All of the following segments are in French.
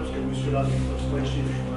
républicain, parce que monsieur là, il voilà, on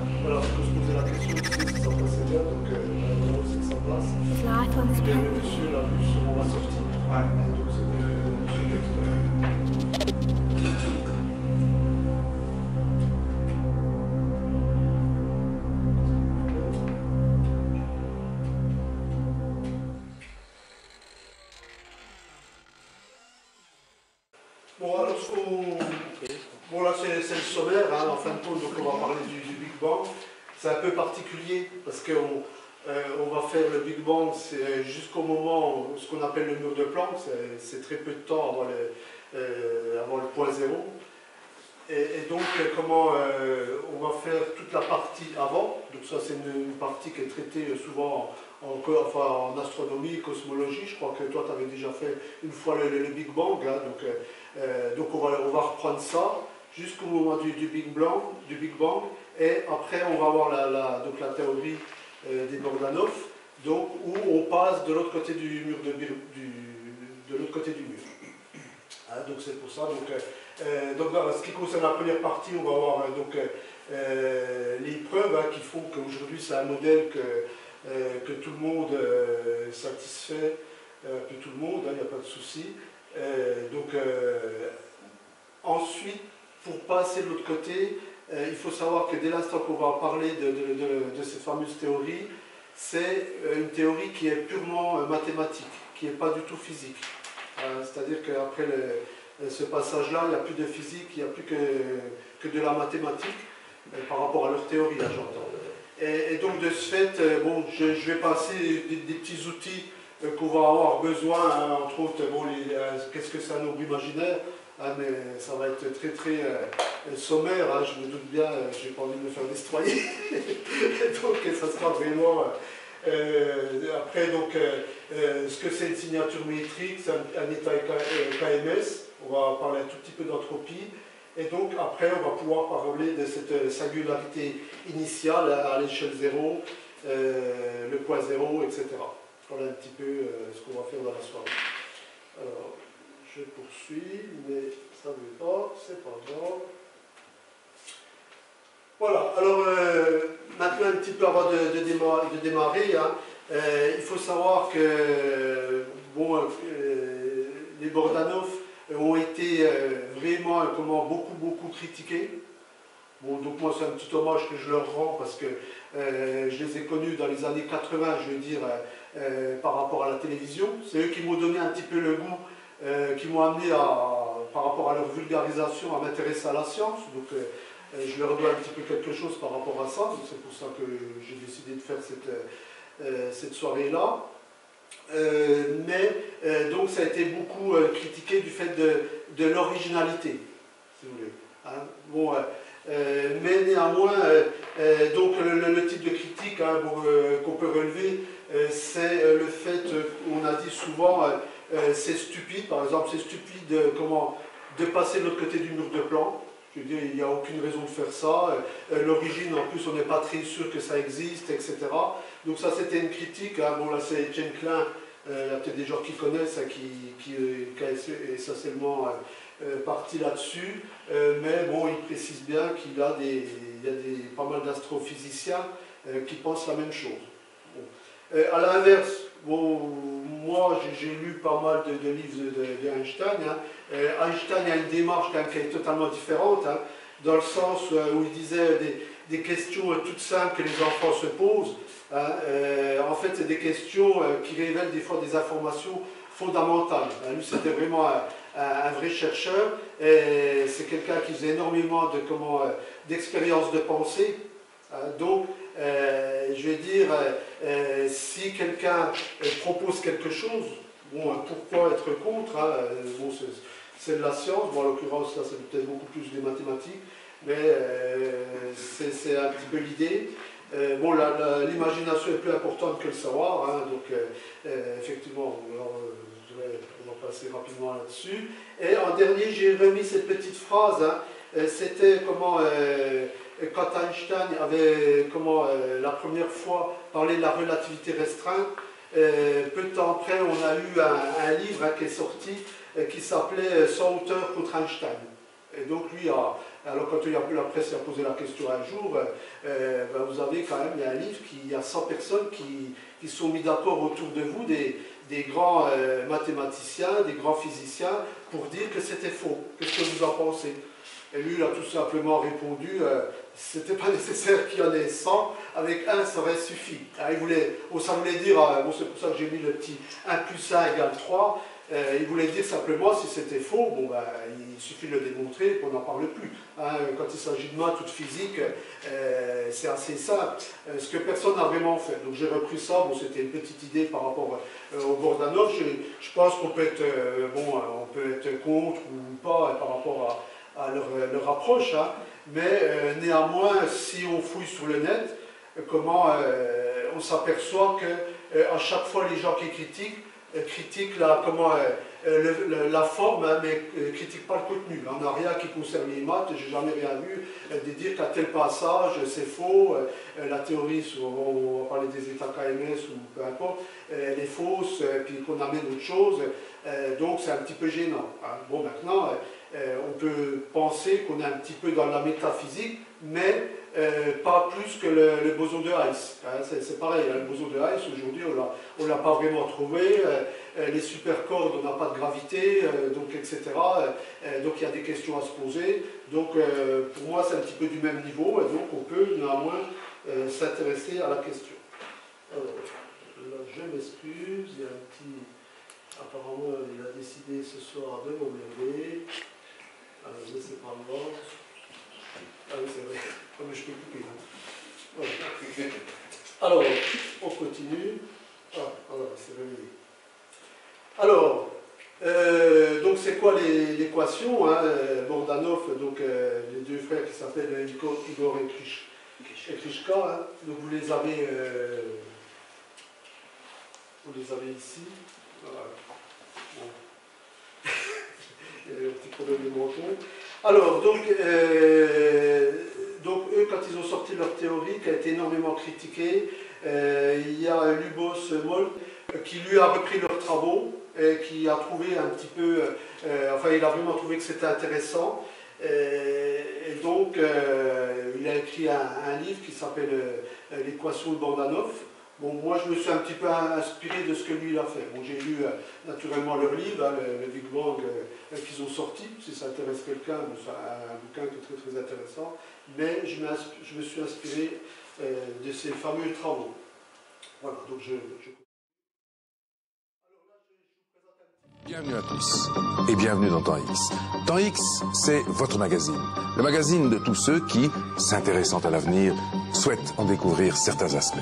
c'est- très peu de temps avant le, euh, point zéro. Et, donc, euh, comment euh, on va faire toute la partie avant. Donc ça, c'est une, partie qui est traitée souvent en, en enfin, en astronomie, cosmologie. Je crois que toi, tu avais déjà fait une fois le, Big Bang. hein, donc, donc on va, reprendre ça jusqu'au moment du, Big Bang, du Big Bang, et après on va voir la, donc la théorie des Bogdanov, donc où on passe de l'autre côté du mur de, du- de l'autre côté du mur. Hein, donc c'est pour ça. Donc, euh, euh, donc ce qui concerne la première partie, on va voir euh, donc euh, les preuves hein, qui font qu'aujourd'hui c'est un modèle que, que tout le monde satisfait, peu tout le monde, il n'y a pas de souci. Donc ensuite, pour passer de l'autre côté, il faut savoir que dès l'instant qu'on va parler de, de, de- de cette fameuse théorie, c'est une théorie qui est purement mathématique, qui n'est pas du tout physique. Euh, C'est-à-dire qu'après le- ce passage-là, il n'y a plus de physique, il n'y a plus que, de la mathématique euh, par rapport à leur théorie, là, j'entends. Et, donc de ce fait, euh, je, vais passer des, petits outils euh, qu'on va avoir besoin, hein, entre autres, bon, euh, qu'est-ce que c'est un nombre imaginaire hein, mais ça va être très très euh, sommaire, hein, je me doute bien, euh, j'ai pas envie de me faire destroyer. donc ça sera vraiment. Euh, après, donc, euh, euh, ce que c'est une signature métrique, c'est un, état KMS, on va parler un tout petit peu d'entropie. Et donc après, on va pouvoir parler de cette singularité initiale à, l'échelle zéro, euh, le point zéro, etc. Voilà un petit peu ce qu'on va faire dans la soirée. Alors, je poursuis, mais ça ne veut pas, c'est pas grave. Voilà, alors maintenant un petit peu avant de, démarrer, hein, euh, il faut savoir que bon, euh, les Bordanov ont été euh, vraiment euh, comment, beaucoup beaucoup critiqués. Bon, donc moi c'est un petit hommage que je leur rends parce que euh, je les ai connus dans les années 80, je veux dire, euh, euh, par rapport à la télévision. C'est eux qui m'ont donné un petit peu le goût, euh, qui m'ont amené à, par rapport à leur vulgarisation, à m'intéresser à la science. Euh, euh, je leur dois un petit peu quelque chose par rapport à ça. Donc c'est pour ça que j'ai décidé de faire cette, euh, cette soirée-là. Euh, mais euh, donc ça a été beaucoup euh, critiqué du fait de, de l'originalité, si vous voulez. Hein. Bon, euh, euh, mais néanmoins, euh, euh, donc le, type de critique hein, euh, qu'on peut relever, euh, c'est euh, le fait euh, qu'on a dit souvent, euh, euh, c'est stupide, par exemple, c'est stupide euh, comment, de passer de l'autre côté du mur de plan. Je veux dire, il n'y a aucune raison de faire ça. Euh, L'origine, en plus, on n'est pas très sûr que ça existe, etc. Donc ça, c'était une critique. hein. Bon, là, c'est Etienne Klein, euh, il y a peut-être des gens qui connaissent, hein, qui, euh, a essentiellement parti là-dessus. Mais bon, il précise bien qu'il y a, des, y a des, pas mal d'astrophysiciens qui pensent la même chose. Bon. À l'inverse, moi, j'ai lu pas mal de, livres de, de- de Einstein. hein. Euh, Einstein a une démarche quand même qui est totalement différente, hein, dans le sens euh, où il disait des, questions euh, toutes simples que les enfants se posent. hein, en fait, c'est des questions qui révèlent des fois des informations fondamentales. hein. Lui, c'était vraiment un, vrai chercheur. C'est quelqu'un qui faisait énormément de d'expériences de pensée. hein. donc, je vais dire, si quelqu'un propose quelque chose, bon, pourquoi être contre c'est- de la science, bon, en l'occurrence, là, c'est peut-être beaucoup plus des mathématiques, mais euh, c'est un petit peu l'idée. Euh, bon, l'imagination est plus importante que le savoir, hein, donc euh, effectivement, alors, je dirais, on va passer rapidement là-dessus. Et en dernier, j'ai remis cette petite phrase, hein, c'était comment, quand Einstein avait comment, la première fois parlé de la relativité restreinte, peu de temps après, on a eu un, livre hein, qui est sorti qui s'appelait 100 auteurs contre Einstein. Et donc lui, alors quand la presse a posé la question un jour, ben, vous avez quand même, il a un livre, qui, il a 100 personnes qui, qui sont mis d'accord autour de vous, des, des grands mathématiciens, des grands physiciens, pour dire que c'était faux. Qu'est-ce que vous en pensez? Et lui, il a tout simplement répondu, c'était pas nécessaire qu'il y en ait 100, avec un ça aurait suffi. Ah, il voulait, ça voulait dire, euh, c'est pour ça que j'ai mis le petit 1 plus 1 égale 3, euh, il voulait dire simplement si c'était faux, bon, ben, il suffit de le démontrer et qu'on n'en parle plus. Hein. quand il s'agit de maths ou de physique, euh, c'est assez simple. ce que personne n'a vraiment fait. Donc j'ai repris ça, bon, c'était une petite idée par rapport au Bordanov. Je, je pense qu'on peut, être, bon, on peut être contre ou pas par rapport à, leur, leur, approche. Hein. Mais euh, néanmoins, si on fouille sur le net, euh, comment euh, on s'aperçoit que à chaque fois les gens qui critiquent critiquent la, comment, la forme, hein, mais ne critiquent pas le contenu. On n'a rien qui concerne les maths, j'ai jamais rien vu de dire qu'à tel passage c'est faux, la théorie, on va parler des états KMS ou peu importe, elle est fausse, puis qu'on amène autre chose, donc c'est un petit peu gênant. Hein. Bon, maintenant, euh, on peut penser qu'on est un petit peu dans la métaphysique, mais euh, pas plus que le, boson de Heiss. Hein, c'est pareil, hein, le boson de Heiss, aujourd'hui, on ne l'a pas vraiment trouvé. Euh, les supercordes, on n'a pas de gravité, donc, etc. donc il y a des questions à se poser. Donc pour moi, c'est un petit peu du même niveau, et donc on peut néanmoins s'intéresser à la question. Alors, là, je m'excuse, il y a un petit... Apparemment, il a décidé ce soir de m'emmerder. Alors, ah, c'est pas mort. Ah oui, c'est vrai. Oh, mais je peux couper. Hein. Alors, on continue. Ah, alors, c'est réveillé. Alors, euh, donc c'est quoi l'équation hein, Bordanov, donc euh, les deux frères qui s'appellent Igor, et, Krishka, hein, donc vous les avez, euh, vous les avez ici. Voilà. Il y avait un petit problème de menton. Alors, donc, euh, donc, eux, quand ils ont sorti leur théorie, qui a été énormément critiquée, euh, il y a Lubos Moll qui lui a repris leurs travaux, et qui a trouvé un petit peu, euh, enfin, il a vraiment trouvé que c'était intéressant. et donc, il a écrit un, livre qui s'appelle L'équation de Bandanov, Bon, moi, je me suis un petit peu inspiré de ce que lui il a fait. Bon, j'ai lu euh, naturellement leur livre, hein, le, Big Bang euh, qu'ils ont sorti, si ça intéresse quelqu'un, c'est un, bouquin qui est très très intéressant. Mais je, me suis inspiré euh, de ces fameux travaux. Voilà, donc je, Bienvenue à tous et bienvenue dans Temps X. Temps X, c'est votre magazine. Le magazine de tous ceux qui, s'intéressant à l'avenir, souhaitent en découvrir certains aspects.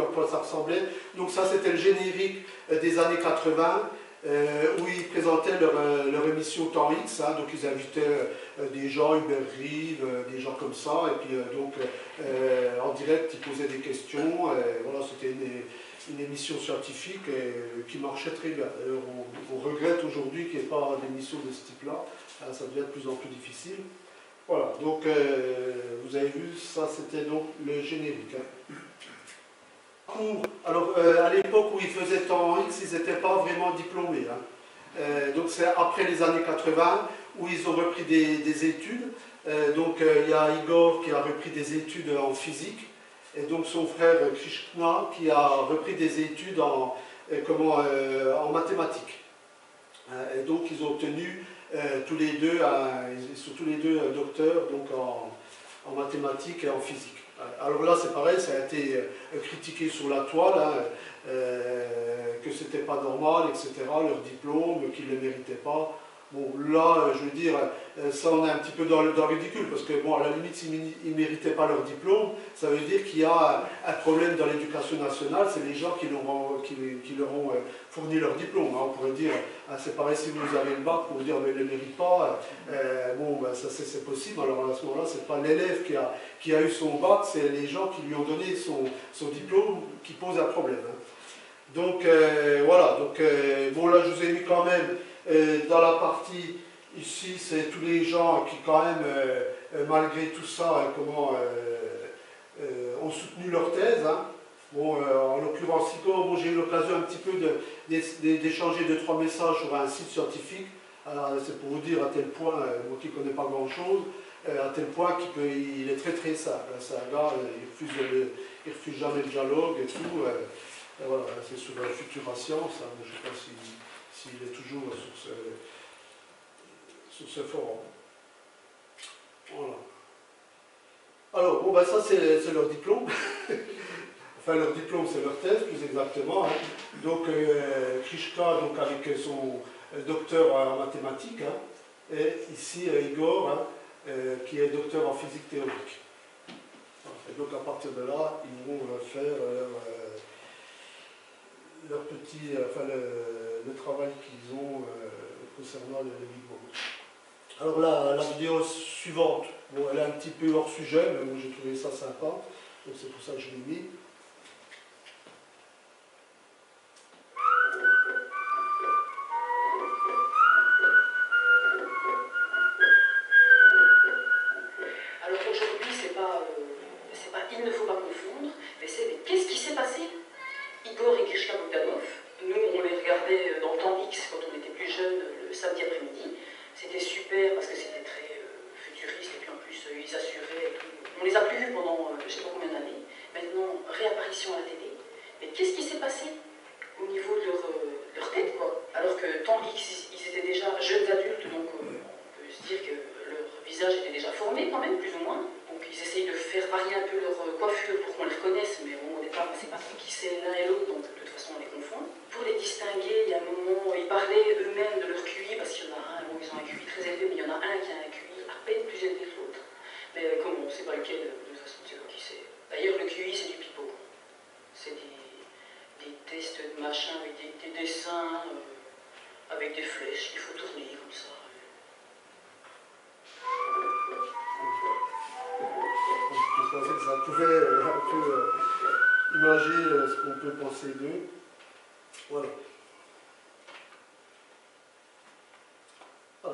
À quoi ça ressemblait. Donc ça, c'était le générique euh, des années 80, euh, où ils présentaient leur, euh, émission Temps X. Hein. donc ils invitaient des gens, Hubert Rive, des gens comme ça. Et puis donc en direct, ils posaient des questions. voilà, c'était une, émission scientifique qui marchait très bien. On, regrette aujourd'hui qu'il n'y ait pas d'émission de ce type-là. ça devient de plus en plus difficile. Voilà, donc vous avez vu, ça c'était donc le générique. Hein alors euh, à l'époque où ils faisaient temps X, ils n'étaient pas vraiment diplômés. Hein. Euh, donc c'est après les années 80 où ils ont repris des, études. Euh, donc il y a Igor qui a repris des études en physique, et donc son frère Krishna qui a repris des études en, comment, en mathématiques. et donc ils ont obtenu tous les deux, ils sont tous les deux docteurs donc en, en mathématiques et en physique. Alors là, c'est pareil, ça a été euh, critiqué sur la toile, hein, euh, que c'était pas normal, etc., leur diplôme, qu'ils ne le méritaient pas. Bon, là, je veux dire, euh, ça on est un petit peu dans le, ridicule, parce que, bon, à la limite, s'ils ne méritaient pas leur diplôme, ça veut dire qu'il y a un problème dans l'éducation nationale, c'est les gens qui leur ont, euh, fourni leur diplôme. Hein. On pourrait dire, hein, c'est pareil si vous avez le bac, pour dire, mais ne le méritent pas, euh, bon, ben, ça c'est possible, alors à ce moment-là, c'est pas l'élève qui a, eu son bac, c'est les gens qui lui ont donné son, son diplôme qui posent un problème. Hein. Donc, voilà, donc, bon, là, je vous ai mis quand même dans la partie ici, c'est tous les gens qui quand même euh, malgré tout ça, comment, ont soutenu leur thèse. Hein. Bon, en l'occurrence, bon, j'ai eu l'occasion un petit peu d'échanger deux, trois messages sur un site scientifique. C'est pour vous dire à tel point, moi qui ne connais pas grand-chose, à tel point qu'il est très très simple. C'est un gars, il refuse, refuse jamais le dialogue et tout. voilà, c'est sur la future science. Hein. je ne sais pas s'il est toujours sur ce, sur ce forum. Voilà. Alors, bon, ben ça c'est leur diplôme. enfin, leur diplôme, c'est leur thèse, plus exactement. Hein. Donc, euh, Krishka, donc, avec son euh, docteur en mathématiques, hein. et ici euh, Igor, hein, euh, qui est docteur en physique théorique. Et donc, à partir de là, ils vont faire leur, petit, enfin, travail qu'ils ont concernant le, le alors la, vidéo suivante, bon, elle est un petit peu hors sujet, mais j'ai trouvé ça sympa, donc c'est pour ça que je l'ai mis.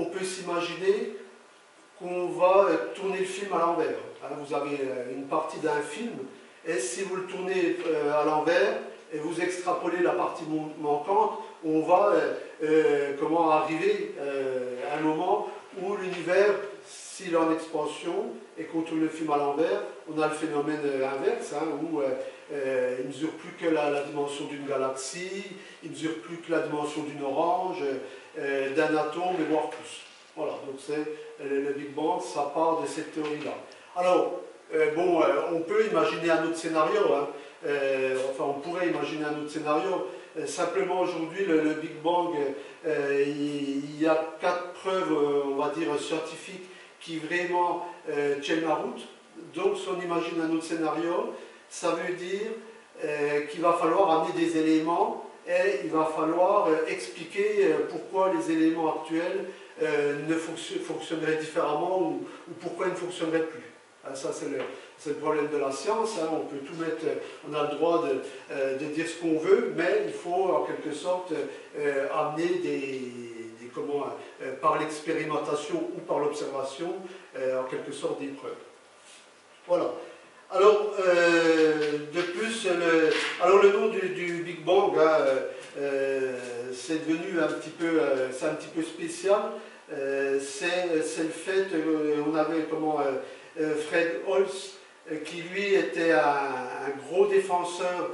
on peut s'imaginer qu'on va tourner le film à l'envers. Hein. vous avez une partie d'un film, et si vous le tournez à l'envers, et vous extrapolez la partie manquante, on va euh, euh, comment arriver euh, à un moment où l'univers, s'il est en expansion et qu'on tourne le film à l'envers, on a le phénomène inverse, hein, où il ne mesure plus que la, dimension d'une galaxie, il ne mesure plus que la dimension d'une orange, d'un atome, et voire plus. Voilà, donc c'est le Big Bang, ça part de cette théorie-là. Alors, bon, on peut imaginer un autre scénario, hein. enfin on pourrait imaginer un autre scénario, euh, simplement aujourd'hui, le, Big Bang, euh, il, y a quatre preuves, euh, on va dire, scientifiques qui vraiment tiennent la route. Donc si on imagine un autre scénario, ça veut dire qu'il va falloir amener des éléments et il va falloir expliquer pourquoi les éléments actuels ne fonctionneraient différemment ou, ou pourquoi ils ne fonctionneraient plus. Ah, ça, c'est le, problème de la science. Hein. On peut tout mettre, on a le droit euh, de, dire ce qu'on veut, mais il faut en quelque sorte euh, amener des, comment, euh, par l'expérimentation ou par l'observation, en quelque sorte des preuves. Voilà. Alors, de plus, le, alors le nom du, Big Bang, hein, c'est devenu un petit peu, peu spécial. c'est le fait, on avait comment euh, Fred euh, qui lui était un, gros défenseur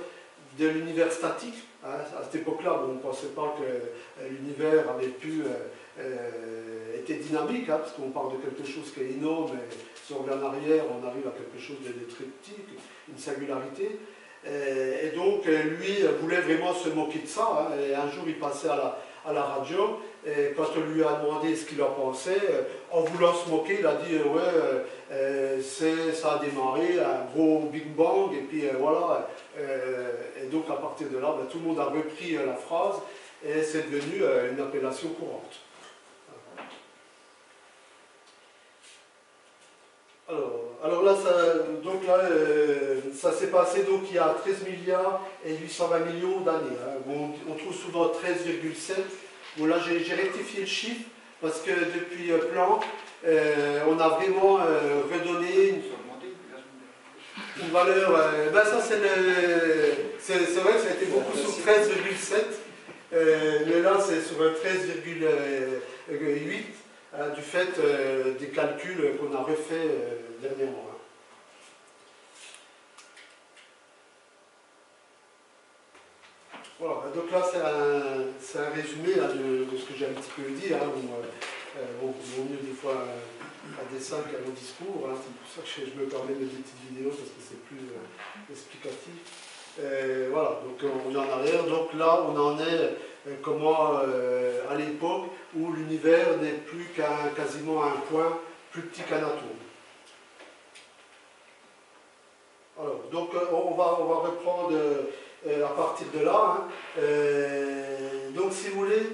de l'univers statique. Hein. à cette époque-là, on ne pensait pas que euh, l'univers avait pu être dynamique, hein, parce qu'on parle de quelque chose qui est énorme, si on revient en arrière, on arrive à quelque chose de très petit, une singularité. Et, donc, lui voulait vraiment se moquer de ça. Hein. et un jour, il passait à la, à la radio, et quand on lui a demandé ce qu'il en pensait, en voulant se moquer, il a dit Ouais, ça a démarré, un gros Big Bang, et puis voilà. et donc, à partir de là, ben, tout le monde a repris la phrase, et c'est devenu une appellation courante. Alors, là, ça, donc là, euh, ça s'est passé donc il y a 13 milliards et 820 millions d'années. Hein. on, trouve souvent 13,7. Bon là, j'ai rectifié le chiffre parce que depuis euh, Planck, euh, on a vraiment redonné une, valeur. ben ça, c'est vrai que ça a été beaucoup sur 13,7. mais là, c'est sur 13,8. Hein, du fait euh, des calculs qu'on a refait euh, dernièrement. Hein. Voilà, donc là c'est un, résumé de, ce que j'ai un petit peu dit, hein, euh, vaut mieux des fois un, dessin qu'un long discours, c'est pour ça que je, me permets de des petites vidéos parce que c'est plus explicatif. voilà, donc on est en arrière, donc là on en est euh, comment euh, à l'époque où l'univers n'est plus qu'un quasiment un point plus petit qu'un atome. Alors, donc euh, on va, reprendre à partir de là. Hein. donc si vous voulez,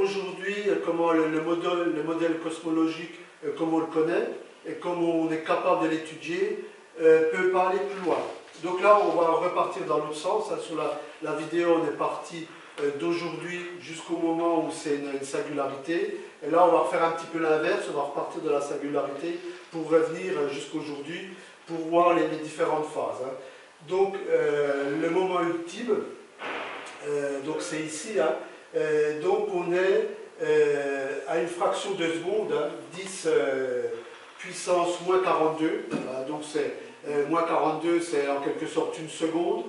aujourd'hui, comment le, modèle, le modèle cosmologique, comme on le connaît, et comme on est capable de l'étudier, peut pas aller plus loin. Donc là, on va repartir dans l'autre sens. Hein. Sur la, la vidéo, on est parti euh, d'aujourd'hui jusqu'au moment où c'est une, singularité. Et là, on va refaire un petit peu l'inverse, on va repartir de la singularité pour revenir jusqu'aujourd'hui, pour voir les, différentes phases. Hein. Donc, euh, le moment ultime, euh, c'est ici, hein. donc on est à une fraction de seconde, 10 hein. puissance moins 42, donc c'est moins 42, c'est en quelque sorte une seconde,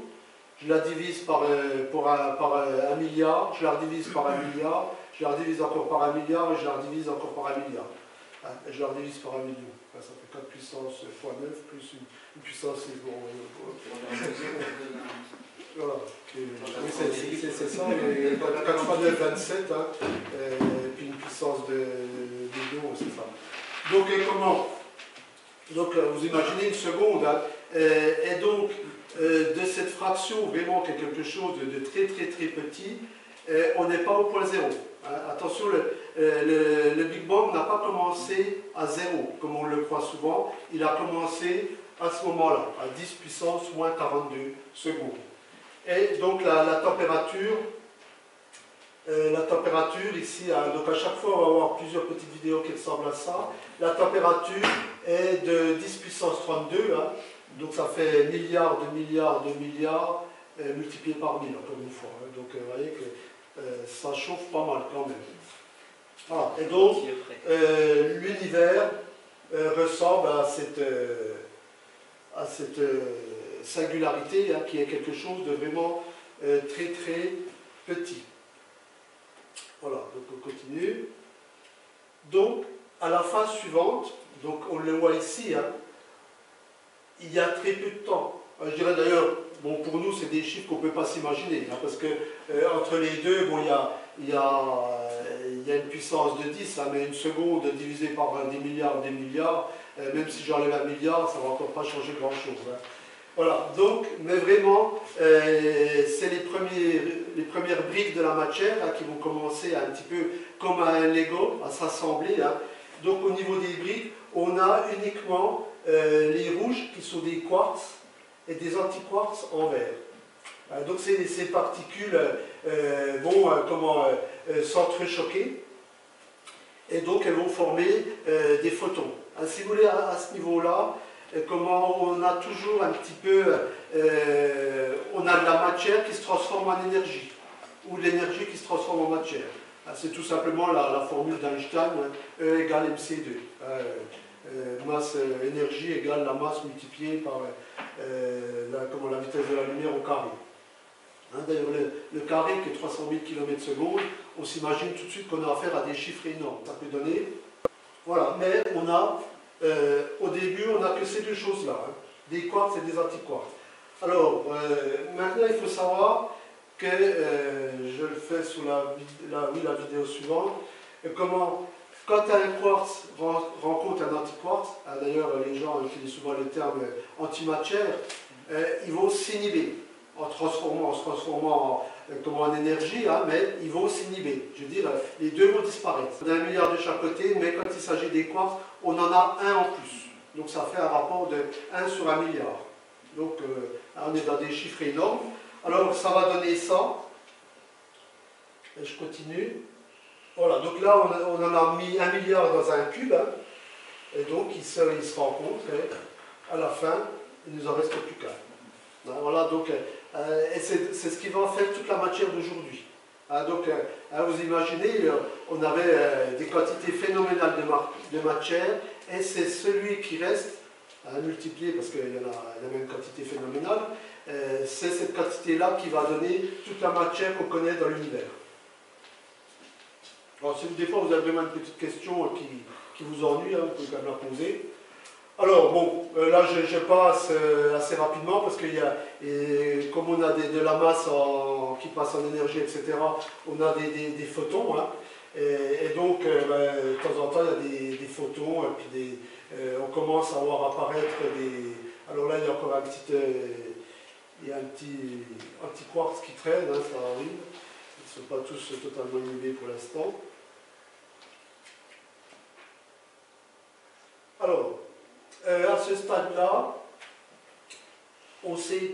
je la divise par, un, milliard, je la redivise par un milliard, je la redivise encore par un milliard et je la redivise encore par un milliard. Hein, je la redivise par un million. ça fait 4 puissance fois 9 plus une, puissance. Bon, voilà. C'est ça, 4 fois 9, 27, hein, et puis une puissance de, de c'est ça. Donc, comment? Donc, euh, vous imaginez une seconde, hein, et donc, euh, de cette fraction vraiment quelque chose de, très très très petit, euh, on n'est pas au point zéro. Hein. Attention, euh, le, Big Bang n'a pas commencé à zéro, comme on le croit souvent. Il a commencé à ce moment-là, à 10 puissance moins 42 secondes. Et donc la, température, la température ici, hein, donc à chaque fois on va avoir plusieurs petites vidéos qui ressemblent à ça. La température est de 10 puissance 32, donc ça fait milliards de milliards de milliards euh, multiplié par mille, encore une fois. Hein. Donc euh, vous voyez que euh, ça chauffe pas mal quand même. Voilà. Et donc, l'univers ressemble à cette, à cette singularité hein, qui est quelque chose de vraiment très très petit. Voilà, donc on continue. Donc, à la phase suivante, donc on le voit ici, hein, il y a très peu de temps. Euh, je dirais d'ailleurs, bon, pour nous, c'est des chiffres qu'on ne peut pas s'imaginer, hein, parce que euh, entre les deux, bon, il y a, il y a, une puissance de 10, hein, mais une seconde divisée par des milliards, des milliards, euh, même si j'enlève un milliard, ça ne va encore pas changer grand-chose. Hein. Voilà, donc, mais vraiment, c'est les, les premières briques de la matière qui vont commencer un petit peu comme un Lego, à s'assembler. Donc au niveau des briques, on a uniquement euh, les rouges qui sont des quartz et des antiquartz en verre. Euh, donc ces, particules euh, vont comment s'entrechoquer et donc elles vont former des photons. si vous voulez, à, ce niveau-là, comment on a toujours un petit peu, on a de la matière qui se transforme en énergie, ou de l'énergie qui se transforme en matière. C'est tout simplement la, formule d'Einstein, E égale mc2. Euh, masse euh, énergie égale la masse multipliée par euh, la, comment, la vitesse de la lumière au carré. Hein, d'ailleurs, le, carré qui est 300 000 km secondes, on s'imagine tout de suite qu'on a affaire à des chiffres énormes. Ça peut donner. Voilà, mais on a, au début, on n'a que ces deux choses-là, hein, des quarks et des antiquarks. Alors, maintenant, il faut savoir que, je le fais sous la, la, la vidéo suivante, comment quand un quartz rencontre un antiquartz, hein, d'ailleurs les gens utilisent souvent le terme antimatière, euh, ils vont s'inhiber en transformant, en se transformant en, euh, énergie, hein, mais ils vont s'inhiber. Je veux dire, les deux vont disparaître. On a un milliard de chaque côté, mais quand il s'agit des quartz, on en a un en plus. Donc ça fait un rapport de 1 sur 1 milliard. Donc euh, on est dans des chiffres énormes. Alors ça va donner ça. Et je continue. Voilà, donc là, on, en a mis un milliard dans un cube, hein. et donc il se, rend compte qu'à la fin, il ne nous en reste plus qu'un. Hein, voilà, donc, euh, et c'est ce qui va faire toute la matière d'aujourd'hui. Hein, donc, euh, vous imaginez, euh, on avait des quantités phénoménales de, matière, et c'est celui qui reste, multiplié parce qu'il y, en a la même quantité phénoménale, c'est cette quantité-là qui va donner toute la matière qu'on connaît dans l'univers. Alors, si des fois vous avez vraiment une petite question qui, vous ennuie, hein, vous pouvez quand même la poser. Alors, bon, euh, là je, passe euh, assez rapidement parce qu'il y a, comme on a de la masse qui passe en énergie, etc., on a des, photons. Hein. et, donc, euh, ben, de temps en temps, il y a des, photons, et puis on commence à voir apparaître des. Alors là, il y a encore un petit. il y a un petit, quartz qui traîne, hein, ça arrive. Ils ne sont pas tous totalement inhibés pour l'instant. Alors, euh, à ce stade-là, on sait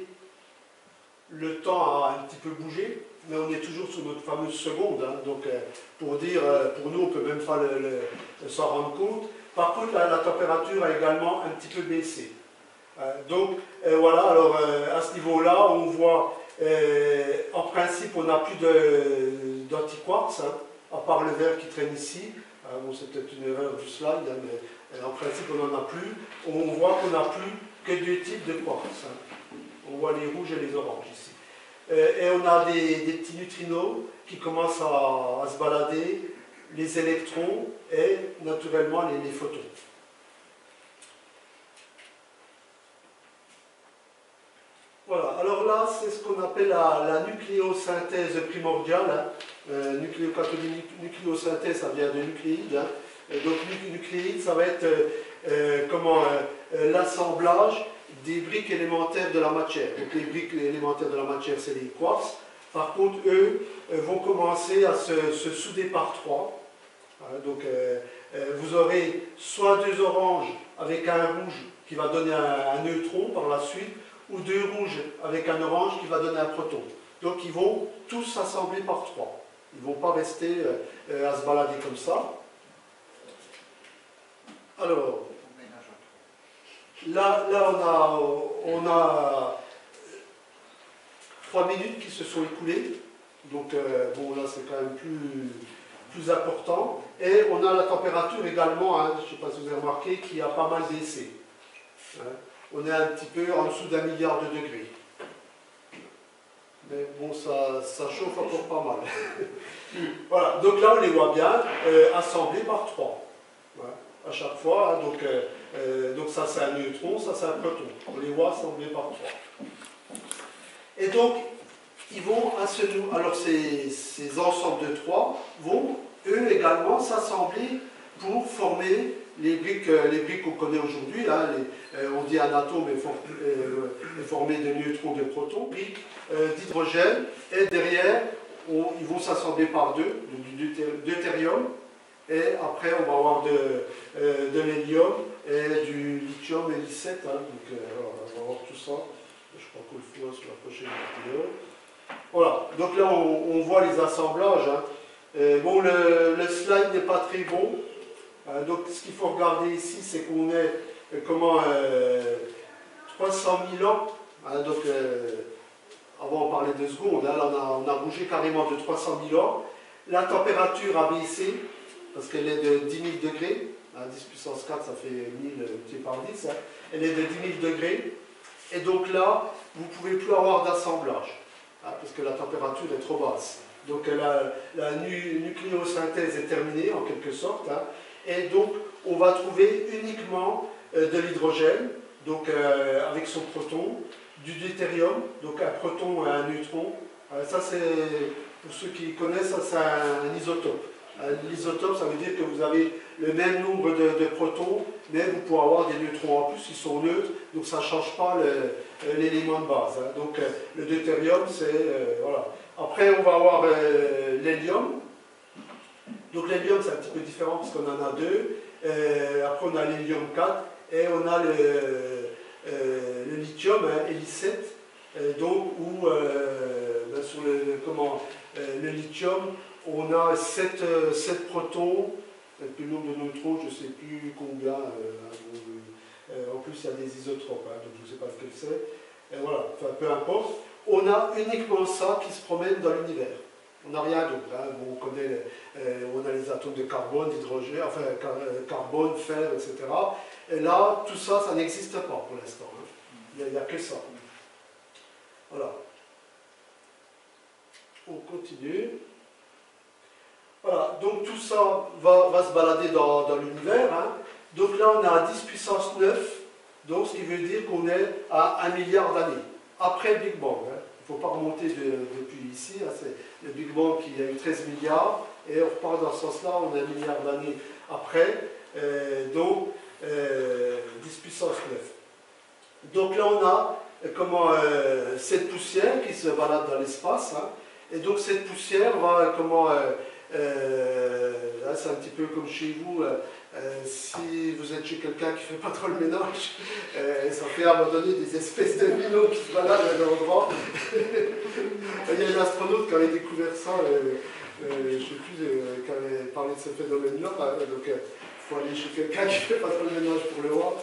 le temps a un petit peu bougé, mais on est toujours sur notre fameuse seconde. Hein. donc, euh, pour dire, euh, pour nous, on peut même pas s'en rendre compte. Par contre, la, température a également un petit peu baissé. donc, voilà, alors à ce niveau-là, on voit, en principe, on n'a plus d'antiquartz, hein, à part le verre qui traîne ici. bon, c'est peut-être une erreur du slide, hein, mais en principe, on n'en a plus. On voit qu'on n'a plus que deux types de quartz. Hein. On voit les rouges et les oranges ici. Euh, et on a des, petits neutrinos qui commencent à, se balader, les électrons et naturellement les, photons. Voilà, alors là, c'est ce qu'on appelle la, nucléosynthèse primordiale. Hein. Euh, nucléosynthèse, ça vient de nucléide. Hein. Euh, donc nucléide, ça va être euh, euh, l'assemblage des briques élémentaires de la matière. Donc les briques élémentaires de la matière, c'est les quartz. Par contre, eux vont commencer à se, souder par trois. Hein, donc vous aurez soit deux oranges avec un rouge qui va donner un, neutron par la suite, ou deux rouges avec un orange qui va donner un proton. Donc ils vont tous s'assembler par trois. Ils ne vont pas rester à se balader comme ça. Alors, là, on, a, on a trois minutes qui se sont écoulées. Donc, euh, bon, là, c'est quand même plus, plus important. Et on a la température également, hein, je ne sais pas si vous avez remarqué, qui a pas mal baissé. Hein. On est un petit peu en dessous d'un milliard de degrés. Mais bon, ça, ça chauffe encore pas mal. voilà, donc là, on les voit bien, euh, assemblés par trois à chaque fois. Hein, donc, euh, euh, donc ça c'est un neutron, ça c'est un proton. On les voit assemblés par trois. Et donc, ils vont à ce alors ces, ces ensembles de trois vont eux également s'assembler pour former les briques, euh, les qu'on connaît aujourd'hui. on dit un atome est, formé de neutrons, de protons, briques d'hydrogène, et derrière, ils vont s'assembler par deux, deutérium, et après, on va avoir de, euh, de l'hélium et du lithium et 17. Hein, donc, euh, on va voir tout ça. Je crois qu'on le voit sur la prochaine vidéo. Voilà, donc là, on, voit les assemblages. Hein. bon, le, le slide n'est pas très bon. Euh, donc, ce qu'il faut regarder ici, c'est qu'on est, comment, 300 000 ans. Hein, donc, avant, on parlait de secondes. Là, on a, on a bougé carrément de 300 000 ans. La température a baissé parce qu'elle est de 10 000 degrés, 10 puissance 4, ça fait 1000 multiplié par 10, hein. elle est de 10 000 degrés, et donc là, vous ne pouvez plus avoir d'assemblage, hein, parce que la température est trop basse. Donc la, nucléosynthèse est terminée, en quelque sorte, hein. et donc on va trouver uniquement euh, de l'hydrogène, donc avec son proton, du deutérium, donc un proton et un neutron. ça c'est, pour ceux qui connaissent, c'est un isotope. L'isotope, ça veut dire que vous avez le même nombre de, protons, mais vous pouvez avoir des neutrons en plus qui sont neutres, donc ça ne change pas euh, l'élément de base. Hein. Donc euh, le deutérium, c'est... Euh, voilà. Après, on va avoir l'hélium. Donc l'hélium, c'est un petit peu différent parce qu'on en a deux. après, on a l'hélium 4 et on a le, lithium, hein, Héli7, donc où, ben, sur le, comment, le lithium, on a 7, protons, et puis le nombre de neutrons, je ne sais plus combien. Euh, euh, en plus, il y a des isotropes, hein, donc je ne sais pas lequel c'est. Et voilà, enfin, peu importe. On a uniquement ça qui se promène dans l'univers. On n'a rien d'autre. Hein. on connaît, euh, on a les atomes de carbone, d'hydrogène, enfin carbone, fer, etc. Et là, tout ça, ça n'existe pas pour l'instant. Hein. Il n'y a, que ça. Voilà. On continue. Voilà, donc tout ça va, se balader dans, l'univers. Hein. Donc là, on est à 10 puissance 9, donc ce qui veut dire qu'on est à 1 milliard d'années, après le Big Bang. Hein. Il ne faut pas remonter depuis ici, hein. c'est le Big Bang qui a eu 13 milliards, et on repart dans ce sens-là, on est 1 milliard d'années après, euh, donc 10 euh, puissance 9. Donc là, on a euh, comment, cette poussière qui se balade dans l'espace, et donc cette poussière va comment, là, c'est un petit peu comme chez vous. Euh, euh, si vous êtes chez quelqu'un qui ne fait pas trop le ménage, ça fait à un moment donné des espèces de minots qui se baladent à l'endroit. Il y a un astronaute qui avait découvert ça, je ne sais plus, qui avait parlé de ce phénomène-là. donc, il faut aller chez quelqu'un qui ne fait pas trop le ménage pour le voir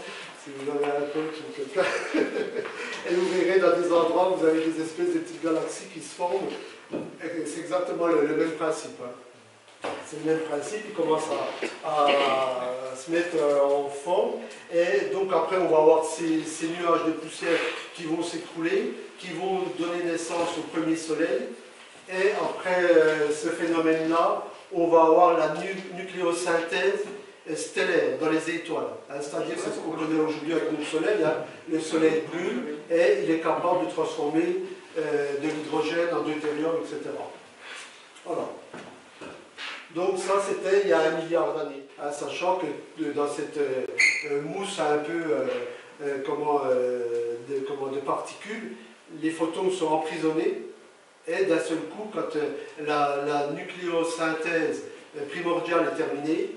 si vous avez un coach ou quelqu'un. et vous verrez dans des endroits où vous avez des espèces de petites galaxies qui se forment. C'est exactement le, même principe. Hein. C'est le même principe, il commence à, se mettre euh, en forme. Et donc après, on va avoir ces, nuages de poussière qui vont s'écrouler, qui vont donner naissance au premier soleil. Et après euh, ce phénomène-là, on va avoir la nucléosynthèse stellaire dans les étoiles. Hein, c'est-à-dire ce qu'on connaît aujourd'hui avec notre soleil. Hein. Le soleil brûle et il est capable de transformer euh, de l'hydrogène en deutérium, etc. Voilà. Donc ça, c'était il y a un milliard d'années. Hein, sachant que dans cette euh, euh, mousse un peu euh, comment, de, comment, de particules, les photons sont emprisonnés et d'un seul coup, quand la, nucléosynthèse primordiale est terminée,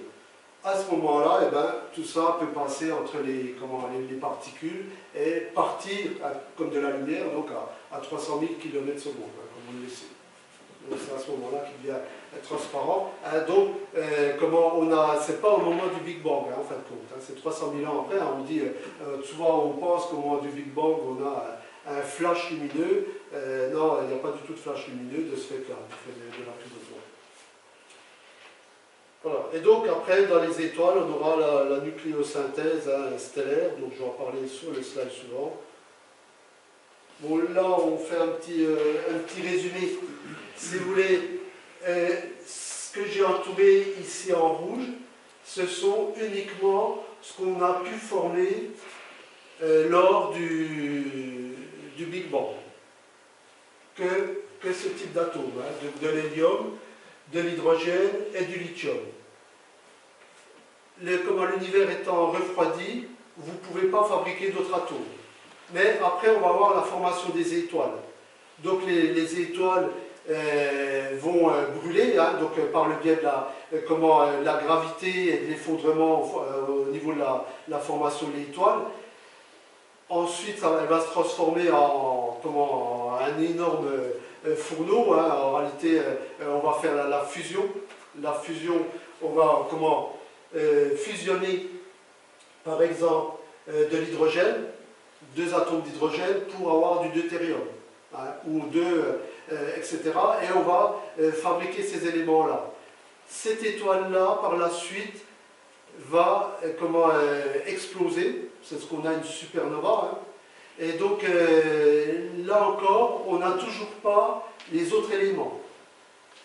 à ce moment-là, eh ben, tout ça peut passer entre les, comment, les, particules et partir comme de la lumière, donc à, 300 000 km secondes, hein, comme on le sait. Donc c'est à ce moment-là qu'il devient transparent. Hein, donc, euh, comment on a, c'est pas au moment du Big Bang, hein, en fin de compte. Hein, c'est 300 000 ans après. on dit, euh, souvent on pense qu'au moment du Big Bang, on a un, flash lumineux. Euh, non, il n'y a pas du tout de flash lumineux de ce fait-là, du fait de, de la voilà. Et donc après, dans les étoiles, on aura la, nucléosynthèse stellaire, donc je vais en parler sur le slide suivant. Bon, là, on fait un petit, un petit résumé. Si vous voulez, ce que j'ai entouré ici en rouge, ce sont uniquement ce qu'on a pu former euh, lors du, Big Bang. Que, que ce type d'atomes, hein, de, l'hélium, de l'hydrogène et du lithium. comment l'univers étant refroidi, vous ne pouvez pas fabriquer d'autres atomes. Mais après, on va voir la formation des étoiles. Donc les, les étoiles euh, vont euh, brûler, donc euh, par le biais de la, comment, la gravité et de l'effondrement au niveau de la, formation de l'étoile. Ensuite, elle va se transformer en, comment, un énorme fourneau. Hein. En réalité, on va faire la, fusion. La fusion, on va comment, fusionner, par exemple, de l'hydrogène, deux atomes d'hydrogène pour avoir du deutérium, hein, ou deux euh, etc. Et on va euh, fabriquer ces éléments-là. Cette étoile-là, par la suite, va euh, comment, exploser. C'est ce qu'on a une supernova. Hein. Et donc, là encore, on n'a toujours pas les autres éléments.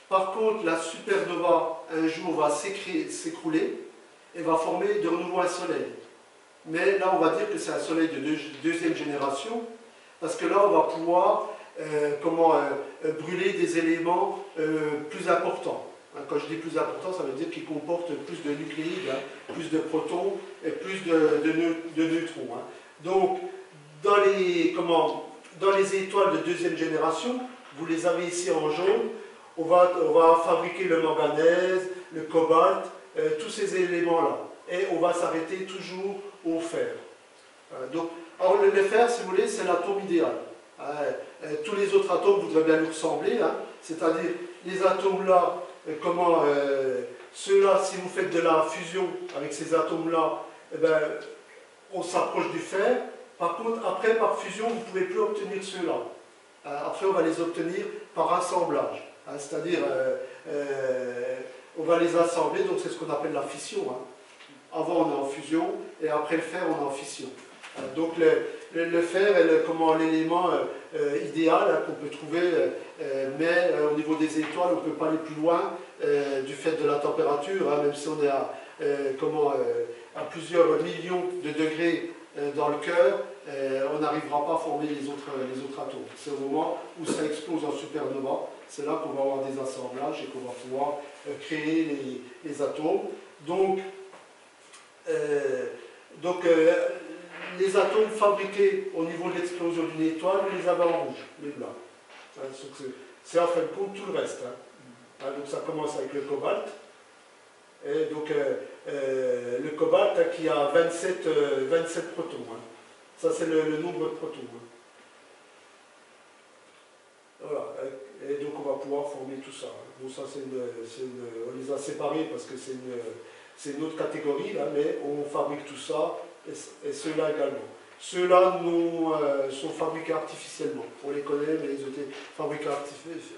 Par contre, la supernova, un jour, va s'écrouler et va former de nouveau un soleil. Mais là, on va dire que c'est un soleil de deuxième génération, parce que là, on va pouvoir euh, comment, euh, brûler des éléments plus importants. Hein, quand je dis plus importants, ça veut dire qu'ils comportent plus de nucléides, hein, plus de protons et plus de, neutrons. Hein. Donc, dans les, comment, dans les étoiles de deuxième génération, vous les avez ici en jaune, on va, fabriquer le manganèse, le cobalt, euh, tous ces éléments-là. Et on va s'arrêter toujours au fer. Euh, donc, alors le, fer, si vous voulez, c'est l'atome idéal. Euh, tous les autres atomes voudraient bien nous ressembler, hein. c'est-à-dire les atomes-là, comment ceux-là, si vous faites de la fusion avec ces atomes-là, eh ben, on s'approche du fer. Par contre, après, par fusion, vous ne pouvez plus obtenir ceux-là. après, on va les obtenir par assemblage. Hein, c'est-à-dire, euh, euh, on va les assembler, donc c'est ce qu'on appelle la fission. Hein. Avant, on est en fusion, et après le fer, on est en fission. Euh, donc le, fer est l'élément idéal hein, qu'on peut trouver, mais au niveau des étoiles, on ne peut pas aller plus loin du fait de la température, même si on est à, comment, à plusieurs millions de degrés dans le cœur, on n'arrivera pas à former les autres, atomes. C'est au moment où ça explose en supernova c'est là qu'on va avoir des assemblages et qu'on va pouvoir euh, créer les, atomes. Donc, euh, euh, les atomes fabriqués au niveau de l'explosion d'une étoile, les avez en rouge, les blancs. Hein, c'est en fin de compte tout le reste. Hein. Hein, donc ça commence avec le cobalt. Et donc le cobalt qui a 27, 27 protons. Ça c'est le, nombre de protons. Voilà. Et donc on va pouvoir former tout ça. Bon, ça c'est on les a séparés parce que c'est une, une, autre catégorie, mais on fabrique tout ça, et, ceux-là également. Ceux-là euh, sont fabriqués artificiellement. On les connaît, mais ils ont été fabriqués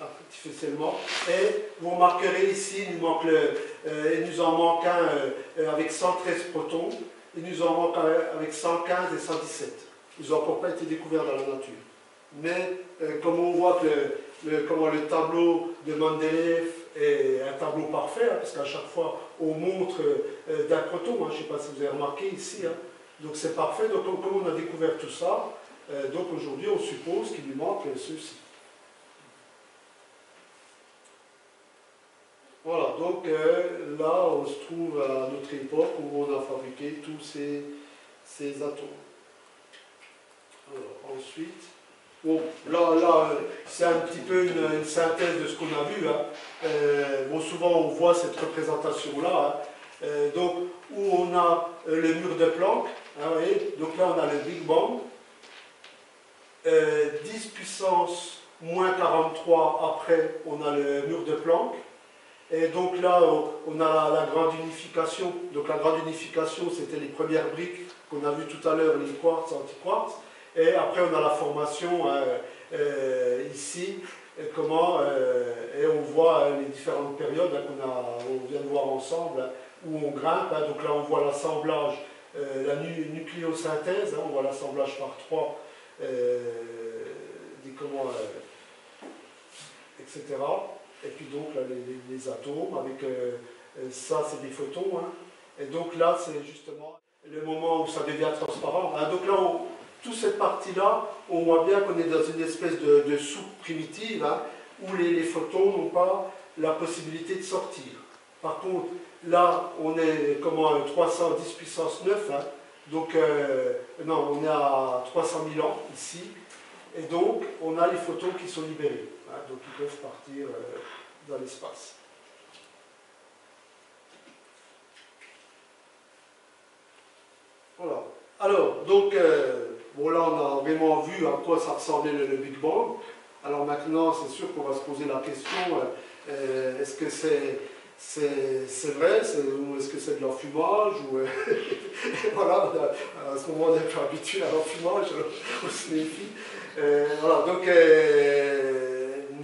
artificiellement. Et vous remarquerez ici, il nous, euh, en manque un euh, avec 113 protons, il nous en manque un avec 115 et 117. Ils n'ont encore pas été découverts dans la nature. Mais comme on voit que le, comment, le tableau de Mendeleev est un tableau parfait, hein, parce qu'à chaque fois, on montre d'un proton, hein, je ne sais pas si vous avez remarqué ici, hein. Donc c'est parfait, donc comme on a découvert tout ça, euh, donc aujourd'hui on suppose qu'il lui manque ceci. Voilà, donc euh, là on se trouve à notre époque où on a fabriqué tous ces, atomes. Alors, ensuite, Bon, là, là c'est un petit peu une, synthèse de ce qu'on a vu. Hein. Euh, bon, souvent, on voit cette représentation-là. Hein. Donc, où on a le mur de Planck. Hein, voyez donc là, on a le Big Bang. 10 puissance moins 43 après, on a le mur de Planck. Et donc là, on a la grande unification. Donc la grande unification, c'était les premières briques qu'on a vues tout à l'heure, les quartz, antiquartz. Et après, on a la formation euh, euh, ici, et comment, euh, et on voit les différentes périodes hein, qu'on on vient de voir ensemble, hein, où on grimpe. Hein. donc là, on voit l'assemblage, la nucléosynthèse, on voit l'assemblage par trois, des comment, etc. Et puis donc, les, atomes, avec ça, c'est des photons. Et donc là, c'est justement le moment où ça devient transparent. donc là, toute cette partie-là, on voit bien qu'on est dans une espèce de, soupe primitive, hein, où les, photons n'ont pas la possibilité de sortir. Par contre, là, on est comment 310 puissance 9, hein, donc euh, non, on est à 300 000 ans ici, et donc on a les photons qui sont libérés, hein, donc ils peuvent partir euh, dans l'espace. Voilà. Alors, donc, euh, Bon, là, on a vraiment vu à quoi ça ressemblait le, Big Bang. Alors maintenant, c'est sûr qu'on va se poser la question, euh, euh, est-ce que c'est c'est vrai, ou est-ce que c'est de l'enfumage ou euh, voilà, à ce moment on est peu habitué à l'enfumage au cinéphile. voilà, donc,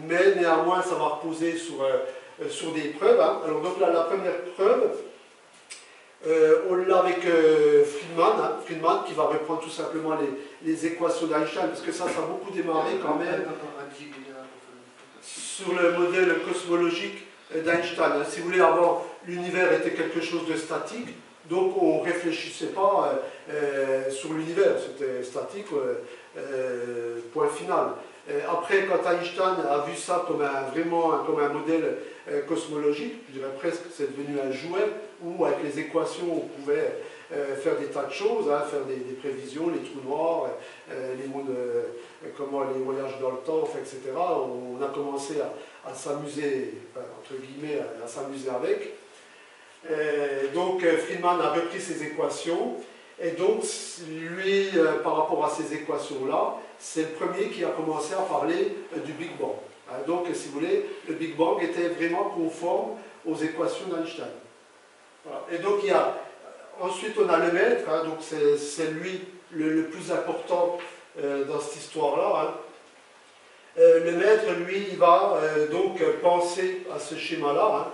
mais néanmoins, ça va reposer sur, sur des preuves. Hein. Alors donc là, la première preuve, euh, on l'a avec euh, hein, Friedman, qui va reprendre tout simplement les, équations d'Einstein, parce que ça, ça a beaucoup démarré quand même sur le modèle cosmologique d'Einstein. Si vous voulez, avant, l'univers était quelque chose de statique, Donc on ne réfléchissait pas sur l'univers, c'était statique, point final. Après, quand Einstein a vu ça comme un, vraiment comme un modèle cosmologique, je dirais presque que c'est devenu un jouet où avec les équations on pouvait faire des tas de choses, hein, faire des, prévisions, les trous noirs, les, mondes, comment, les voyages dans le temps, etc. On, a commencé à, s'amuser, entre guillemets, à, s'amuser avec. donc Friedman a repris ces équations et donc lui, par rapport à ces équations-là, c'est le premier qui a commencé à parler euh, du Big Bang. Hein, donc, si vous voulez, le Big Bang était vraiment conforme aux équations d'Einstein. Et donc, il y a, ensuite, on a le maître, hein, donc c'est lui le, plus important euh, dans cette histoire-là. Hein. Euh, le maître, lui, il va donc penser à ce schéma-là,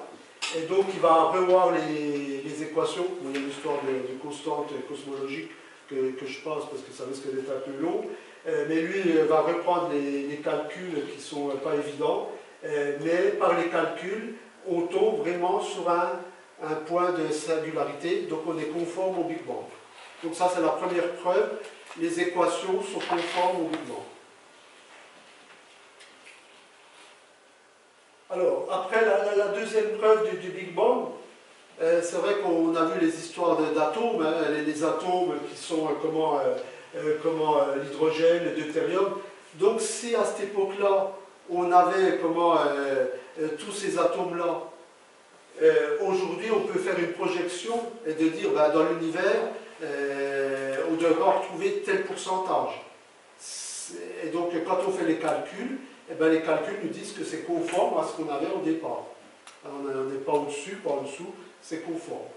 et donc il va revoir les, équations. Il y a l'histoire de, de constantes cosmologiques que, je passe parce que ça risque d'être un peu long. Euh, mais lui va reprendre les, calculs qui ne sont pas évidents, euh, mais par les calculs, on tombe vraiment sur un, point de singularité, donc on est conforme au Big Bang. Donc ça c'est la première preuve, les équations sont conformes au Bang. Alors, après la, deuxième preuve du, Big Bang, euh, c'est vrai qu'on a vu les histoires d'atomes, hein, les, atomes qui sont comment euh, comment euh, l'hydrogène, le deutérium. Donc si à cette époque-là, on avait comment euh, tous ces atomes-là, aujourd'hui on peut faire une projection et de dire ben, dans l'univers, on devra retrouver tel pourcentage. Et donc quand on fait les calculs, eh ben, les calculs nous disent que c'est conforme à ce qu'on avait au départ. on n'est pas au-dessus, pas en dessous, c'est conforme.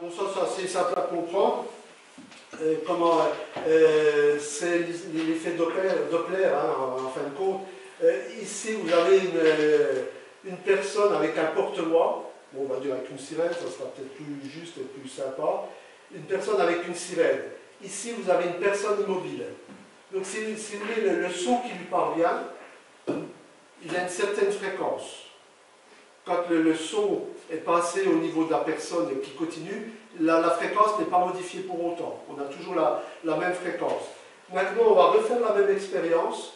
Bon, ça, c'est assez simple à comprendre. Euh, comment euh, c'est l'effet Doppler, hein, en, fin de compte. Euh, ici, vous avez une, personne avec un porte-voix, on va dire avec une sirène, ça sera peut-être plus juste et plus sympa. Une personne avec une sirène. Ici, vous avez une personne immobile. Donc, si, vous voulez, le, son qui lui parvient, il a une certaine fréquence. Quand le son est passé au niveau de la personne qui continue, la, fréquence n'est pas modifiée pour autant. On a toujours la, même fréquence. Maintenant, on va refaire la même expérience,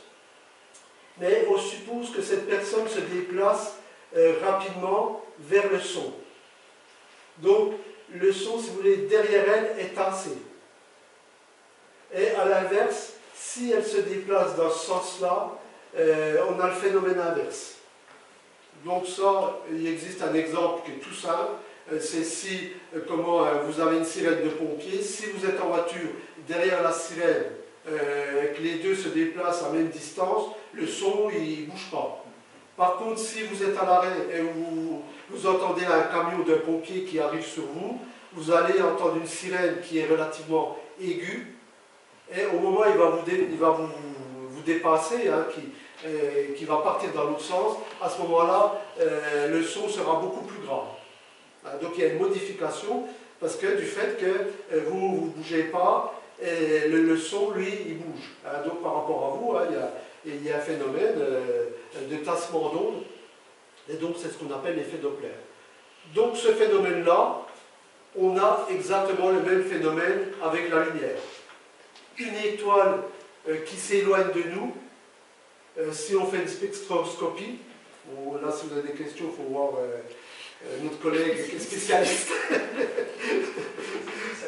mais on suppose que cette personne se déplace euh, rapidement vers le son. Donc, le son, si vous voulez, derrière elle est tassé. Et à l'inverse, si elle se déplace dans ce sens-là, euh, on a le phénomène inverse. Donc ça, il existe un exemple qui est tout simple. Euh, c'est si euh, comment, vous avez une sirène de pompiers, si vous êtes en voiture, derrière la sirène, que les deux se déplacent à même distance, le son, il ne bouge pas. Par contre, si vous êtes à l'arrêt et vous, vous entendez un camion de pompiers qui arrive sur vous, vous allez entendre une sirène qui est relativement aiguë, et au moment où il va vous, dépasser, hein, qui, qui va partir dans l'autre sens, à ce moment-là, le son sera beaucoup plus grave. Euh, donc il y a une modification parce que du fait que euh, vous ne bougez pas, le, son, lui, il bouge. Hein, donc par rapport à vous, hein, il, y a, un phénomène euh, de tassement d'onde, et donc c'est ce qu'on appelle l'effet Doppler. Donc ce phénomène-là, on a exactement le même phénomène avec la lumière. Une étoile qui s'éloigne de nous, si on fait une spectroscopie, là si vous avez des questions, il faut voir euh, notre collègue qui est spécialiste.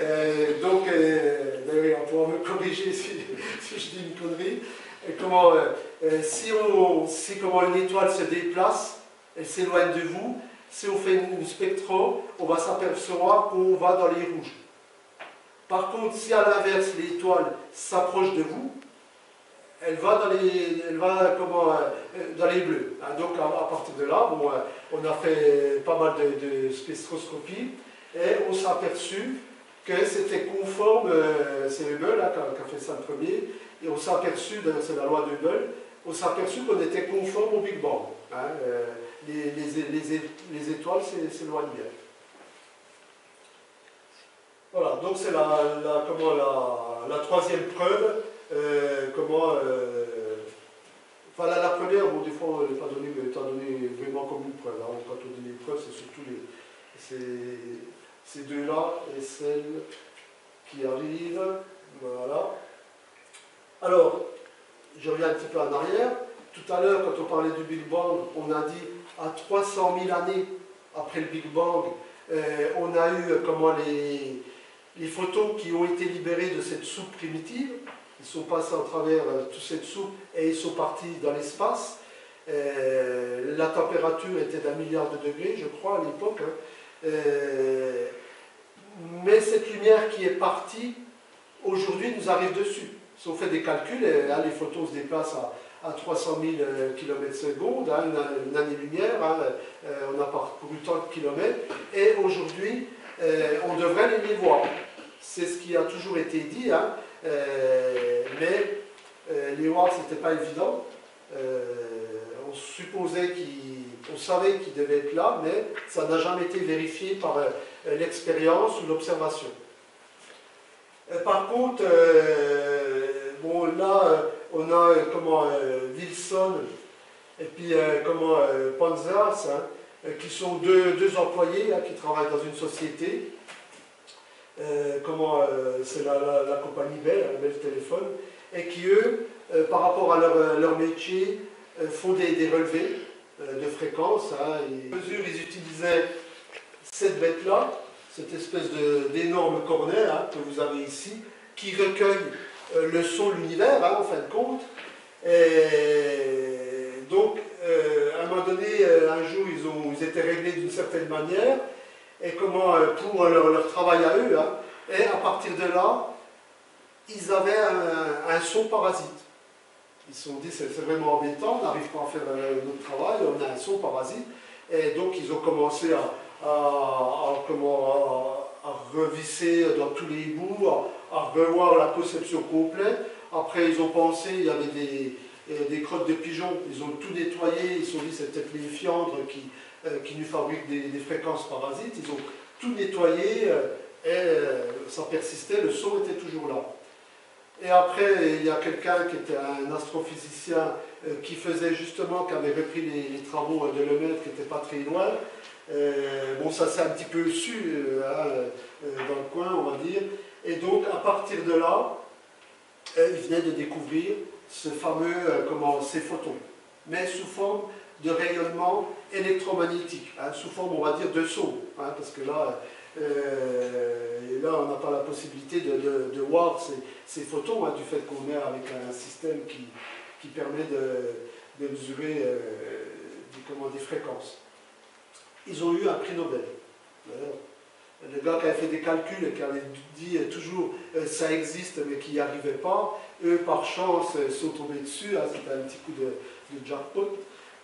Euh, donc, euh, d'ailleurs, on pourra me corriger si, je dis une connerie. Comment, si, on, si comment une étoile se déplace, elle s'éloigne de vous, si on fait une, spectro, on va s'apercevoir qu'on va dans les rouges. Par contre, si à l'inverse l'étoile s'approche de vous, elle va dans les, elle va, comment, euh, dans les bleus. Hein. donc à, partir de là, bon, euh, on a fait pas mal de, spectroscopie et on s'est aperçu que c'était conforme, euh, c'est Hubble hein, qui, a, fait ça le premier, et on s'est aperçu, c'est la loi de Hubble, on s'est aperçu qu'on était conforme au Big Bang. Hein, les, les, les, étoiles s'éloignent bien. Voilà, donc c'est la, troisième preuve euh, comment. Euh, la, première, bon, des fois, elle n'est pas donnée, donné vraiment comme une preuve. Hein. Quand on dit une preuve, c'est surtout les. ces deux-là et celle qui arrive. Voilà. Alors, je reviens un petit peu en arrière. Tout à l'heure, quand on parlait du Big Bang, on a dit à 300 000 années après le Big Bang, euh, on a eu euh, comment les, les photons qui ont été libérés de cette soupe primitive. Ils sont passés à travers euh, toute cette soupe et ils sont partis dans l'espace. la température était d'un milliard de degrés, je crois, à l'époque. Hein. mais cette lumière qui est partie, aujourd'hui, nous arrive dessus. Si on fait des calculs, les photons se déplacent à, à 300 000 km secondes, hein, une, année-lumière, hein, euh, on a parcouru tant de kilomètres, et aujourd'hui, euh, on devrait les voir. C'est ce qui a toujours été dit, hein, euh, mais les voir, ce n'était pas évident. on supposait qu'on savait qu'ils devaient être là, mais ça n'a jamais été vérifié par l'expérience ou l'observation. par contre, bon, là, on a euh, comment, euh, Wilson et puis euh, comment, Panzas, hein, qui sont deux, employés qui travaillent dans une société. comment c'est la, compagnie Bell, hein, Bell Téléphone, et qui eux, par rapport à leur, métier, font des, relevés de fréquence. Hein, mesure, ils utilisaient cette bête-là, cette espèce d'énorme cornet que vous avez ici, qui recueille euh, le son l'univers, hein, en fin de compte. Et donc, euh, à un moment donné, euh, un jour, ils étaient réglés d'une certaine manière, et comment, pour leur, travail à eux, hein. et à partir de là, ils avaient un, son parasite. Ils se sont dit, c'est vraiment embêtant, on n'arrive pas à faire notre travail, on a un son parasite. Et donc, ils ont commencé à, comment, à revisser dans tous les bouts, à, revoir la conception complète. Après, ils ont pensé, il y avait des, euh, des crottes de pigeons, ils ont tout nettoyé, ils se sont dit c'est peut-être les fiandres qui, euh, qui nous fabriquent des, fréquences parasites, ils ont tout nettoyé euh, et ça persistait, le son était toujours là. Et après, il y a quelqu'un qui était un astrophysicien qui faisait justement, qui avait repris les, travaux de Lemaitre, qui n'était pas très loin, euh, bon, ça s'est un petit peu su euh, hein, euh, dans le coin, on va dire. Et donc, à partir de là, il venait de découvrir ce fameux, comment, ces photons, mais sous forme de rayonnement électromagnétique, hein, sous forme, on va dire, de son, hein, parce que là, là, on n'a pas la possibilité de, voir ces, photons, du fait qu'on est avec un système qui, qui permet de, mesurer comment, des fréquences ils ont eu un prix Nobel. Le gars qui avait fait des calculs et qui avait dit toujours euh, ça existe mais qui n'y arrivait pas, eux par chance euh, sont tombés dessus, hein, c'était un petit coup de, jackpot,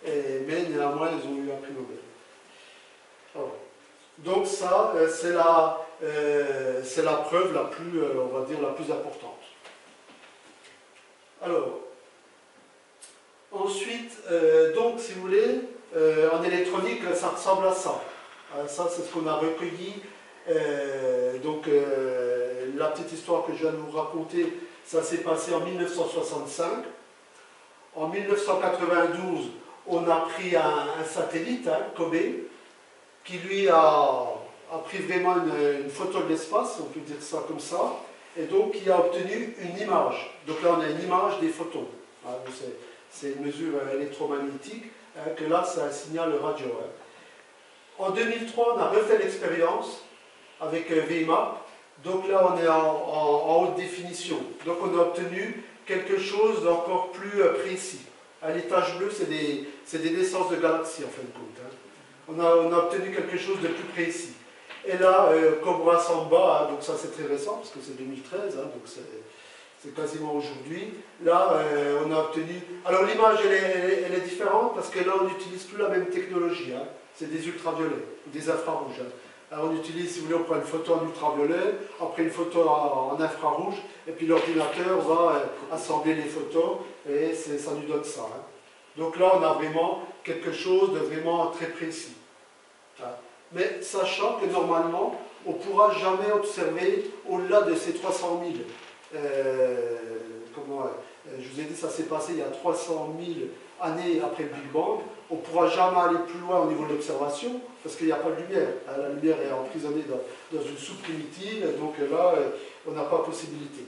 mais néanmoins ils ont eu un prix Nobel. Donc ça, euh, c'est la, preuve la plus, on va dire, la plus importante. Alors, ensuite, donc si vous voulez, en électronique, ça ressemble à ça. Ça, c'est ce qu'on a recueilli. Euh, donc, la petite histoire que je viens de vous raconter, ça s'est passé en 1965. En 1992, on a pris un, satellite, hein, Kobe, qui lui a, pris vraiment une, photo de l'espace, on peut dire ça comme ça, et donc il a obtenu une image. Donc là, on a une image des photons. Hein, c'est une mesure électromagnétique. Hein, que là, c'est un signal radio. Hein. En 2003, on a refait l'expérience avec euh, VMAP. Donc là, on est en, haute définition. Donc on a obtenu quelque chose d'encore plus euh, précis. L'étage bleu, c'est des, des, naissances de galaxies, en fin de compte. Hein. On, a, on, a, obtenu quelque chose de plus précis. Et là, euh, Cobra Samba, donc ça c'est très récent, parce que c'est 2013, donc c'est quasiment aujourd'hui. Là, euh, on a obtenu... Alors l'image, elle, est, différente parce que là, on n'utilise plus la même technologie. Hein. C'est des ultraviolets, des infrarouges. Hein. Alors on utilise, si vous voulez, on prend une photo en ultraviolet, après une photo en, infrarouge, et puis l'ordinateur va euh, assembler les photos, et ça nous donne ça. Hein. Donc là, on a vraiment quelque chose de vraiment très précis. Mais sachant que normalement, on ne pourra jamais observer au-delà de ces 300 000 euh, comment, euh, je vous ai dit, ça s'est passé il y a 300 000 années après le Big Bang. On ne pourra jamais aller plus loin au niveau de l'observation, parce qu'il n'y a pas de lumière. Hein, la lumière est emprisonnée dans, une soupe primitive, donc là, euh, on n'a pas possibilité.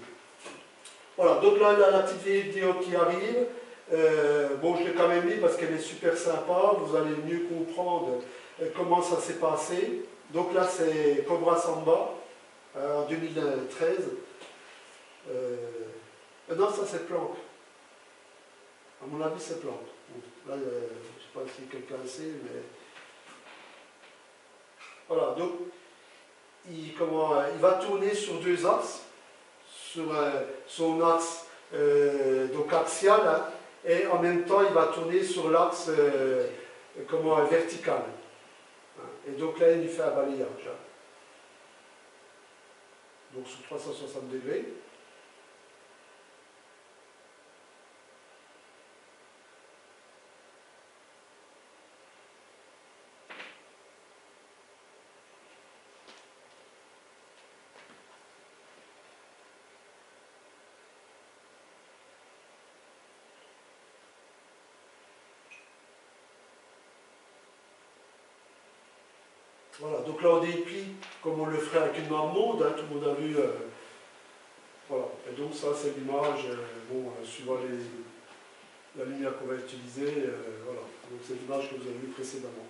Voilà, donc là, la, petite vidéo qui arrive, euh, bon, je l'ai quand même mis parce qu'elle est super sympa, vous allez mieux comprendre euh, comment ça s'est passé. Donc là, c'est Cobra Samba, en 2013. non, ça c'est Planck. À mon avis, c'est Planck. Là, je ne sais pas si quelqu'un sait, mais... Voilà, donc, il, va tourner sur deux axes, sur euh, son axe euh, donc axial, hein, et en même temps, il va tourner sur l'axe euh, vertical. Et donc là, il lui fait un balayage. Hein. Donc sur 360 degrés. Voilà, donc là on déplie comme on le ferait avec une main monde, hein, tout le monde a vu. Euh, voilà, et donc ça c'est l'image, euh, bon, euh, suivant la lumière qu'on va utiliser, voilà, donc c'est l'image que vous avez vue précédemment.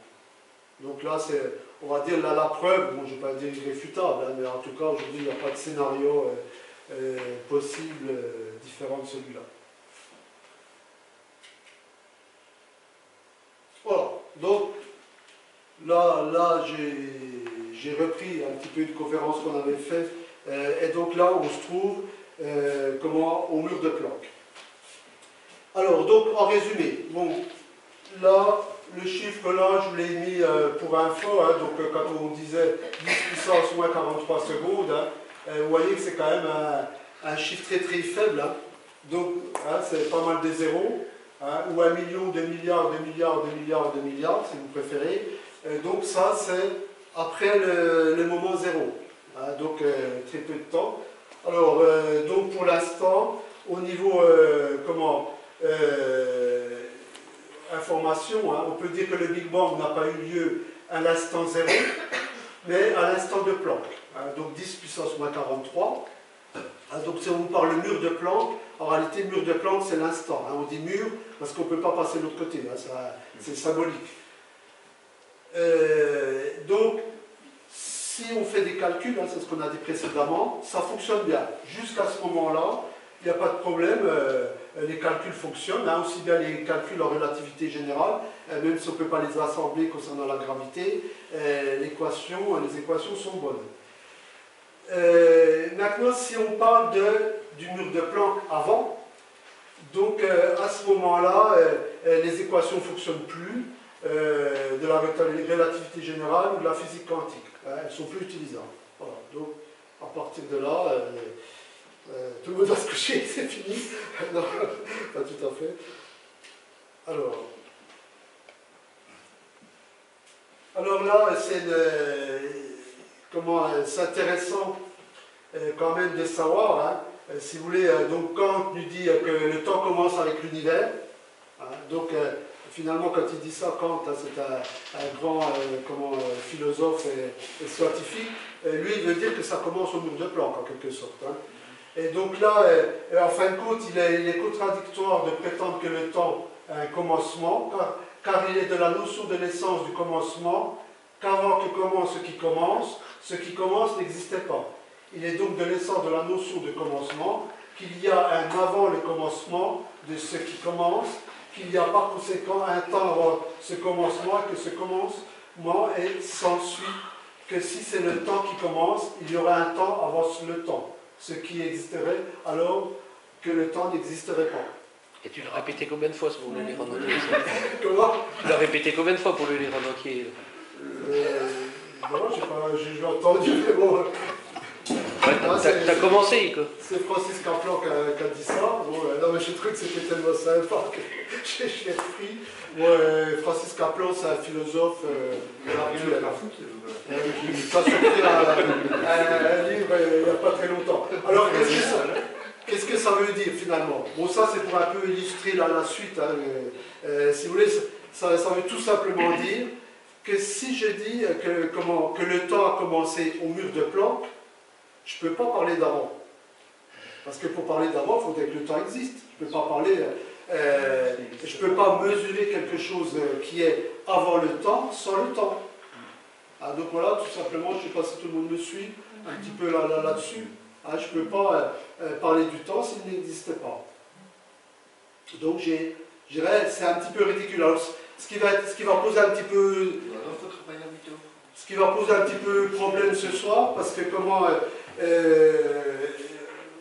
Donc là c'est, on va dire là la preuve, bon je ne vais pas dire irréfutable, hein, mais en tout cas aujourd'hui il n'y a pas de scénario possible différent de celui-là. Voilà, donc Là, là j'ai repris un petit peu une conférence qu'on avait faite. Euh, et donc là, on se trouve euh, comment, au mur de Planck. Alors, donc, en résumé, bon, là, le chiffre là, je vous l'ai mis euh, pour info, hein, donc quand on disait 10 puissance moins 43 secondes, hein, vous voyez que c'est quand même un, chiffre très très faible. Hein. donc, c'est pas mal des zéros, ou un million, deux milliards, deux milliards, deux milliards, deux milliards, si vous préférez. Euh, donc ça, c'est après le, moment zéro. Hein, donc euh, très peu de temps. Alors, euh, donc pour l'instant, au niveau, comment, information, hein, on peut dire que le Big Bang n'a pas eu lieu à l'instant zéro, mais à l'instant de Planck. Hein, donc 10 puissance moins 43. donc si on parle mur de Planck, en réalité, mur de Planck, c'est l'instant. on dit mur parce qu'on ne peut pas passer de l'autre côté. c'est symbolique. Euh, donc, si on fait des calculs, hein, c'est ce qu'on a dit précédemment, ça fonctionne bien. Jusqu'à ce moment-là, il n'y a pas de problème, euh, les calculs fonctionnent, hein, aussi bien les calculs en relativité générale, euh, même si on ne peut pas les assembler concernant la gravité, l'équation, les équations sont bonnes. maintenant, si on parle du mur de Planck avant, donc à ce moment-là, les équations ne fonctionnent plus, euh, de la relativité générale ou de la physique quantique. Hein, elles ne sont plus utilisables. Donc, à partir de là, euh, euh, tout le monde va se coucher, c'est fini. non, pas tout à fait. Alors, alors là, c'est comment c'est intéressant quand même de savoir, hein, si vous voulez, donc Kant nous dit que le temps commence avec l'univers. Hein, donc finalement, quand il dit ça, Kant, hein, c'est un, grand euh, euh, philosophe et, scientifique, lui, il veut dire que ça commence au mur de Planck, en quelque sorte. Hein. Et donc là, euh, en fin de compte, il est, contradictoire de prétendre que le temps a un commencement, car, car il est de la notion de l'essence du commencement, qu'avant que commence ce qui commence, ce qui commence n'existait pas. Il est donc de l'essence de la notion de commencement qu'il y a un avant le commencement de ce qui commence qu'il y a par conséquent un temps avant ce commencement que ce commencement est s'ensuit que si c'est le temps qui commence, il y aura un temps avant le temps, ce qui existerait alors que le temps n'existerait pas. Et tu l'as répété combien de fois pour le lire en entier Comment? Tu l'as répété combien de fois pour le lire en entier euh, Non, j'ai entendu, mais bon, T'as commencé, quoi. C'est Francis Kaplan qui a, dit ça. Euh, non, mais je trouve que c'était tellement sympa que j'ai pris. Euh, Francis Kaplan, c'est un philosophe euh, actuel. Il a sorti un, livre il n'y a pas très longtemps. Alors, qu'est-ce que que ça veut dire finalement? Bon, ça c'est pour un peu illustrer la, la suite. Hein, si vous voulez, ça, ça, veut tout simplement dire que si je dis que, comment, que le temps a commencé au mur de Planck, je ne peux pas parler d'avant. Parce que pour parler d'avant, il faudrait que le temps existe. Je ne peux pas parler, euh, je peux pas mesurer quelque chose qui est avant le temps sans le temps. Ah, donc voilà, tout simplement, je ne sais pas si tout le monde me suit un petit peu là-dessus. Là, ah, je ne peux pas euh, euh, parler du temps s'il n'existe pas. Donc j'ai, c'est un petit peu ridicule. Alors, ce qui, va, ce qui va poser un petit peu ce qui va poser un petit peu problème ce soir, parce que comment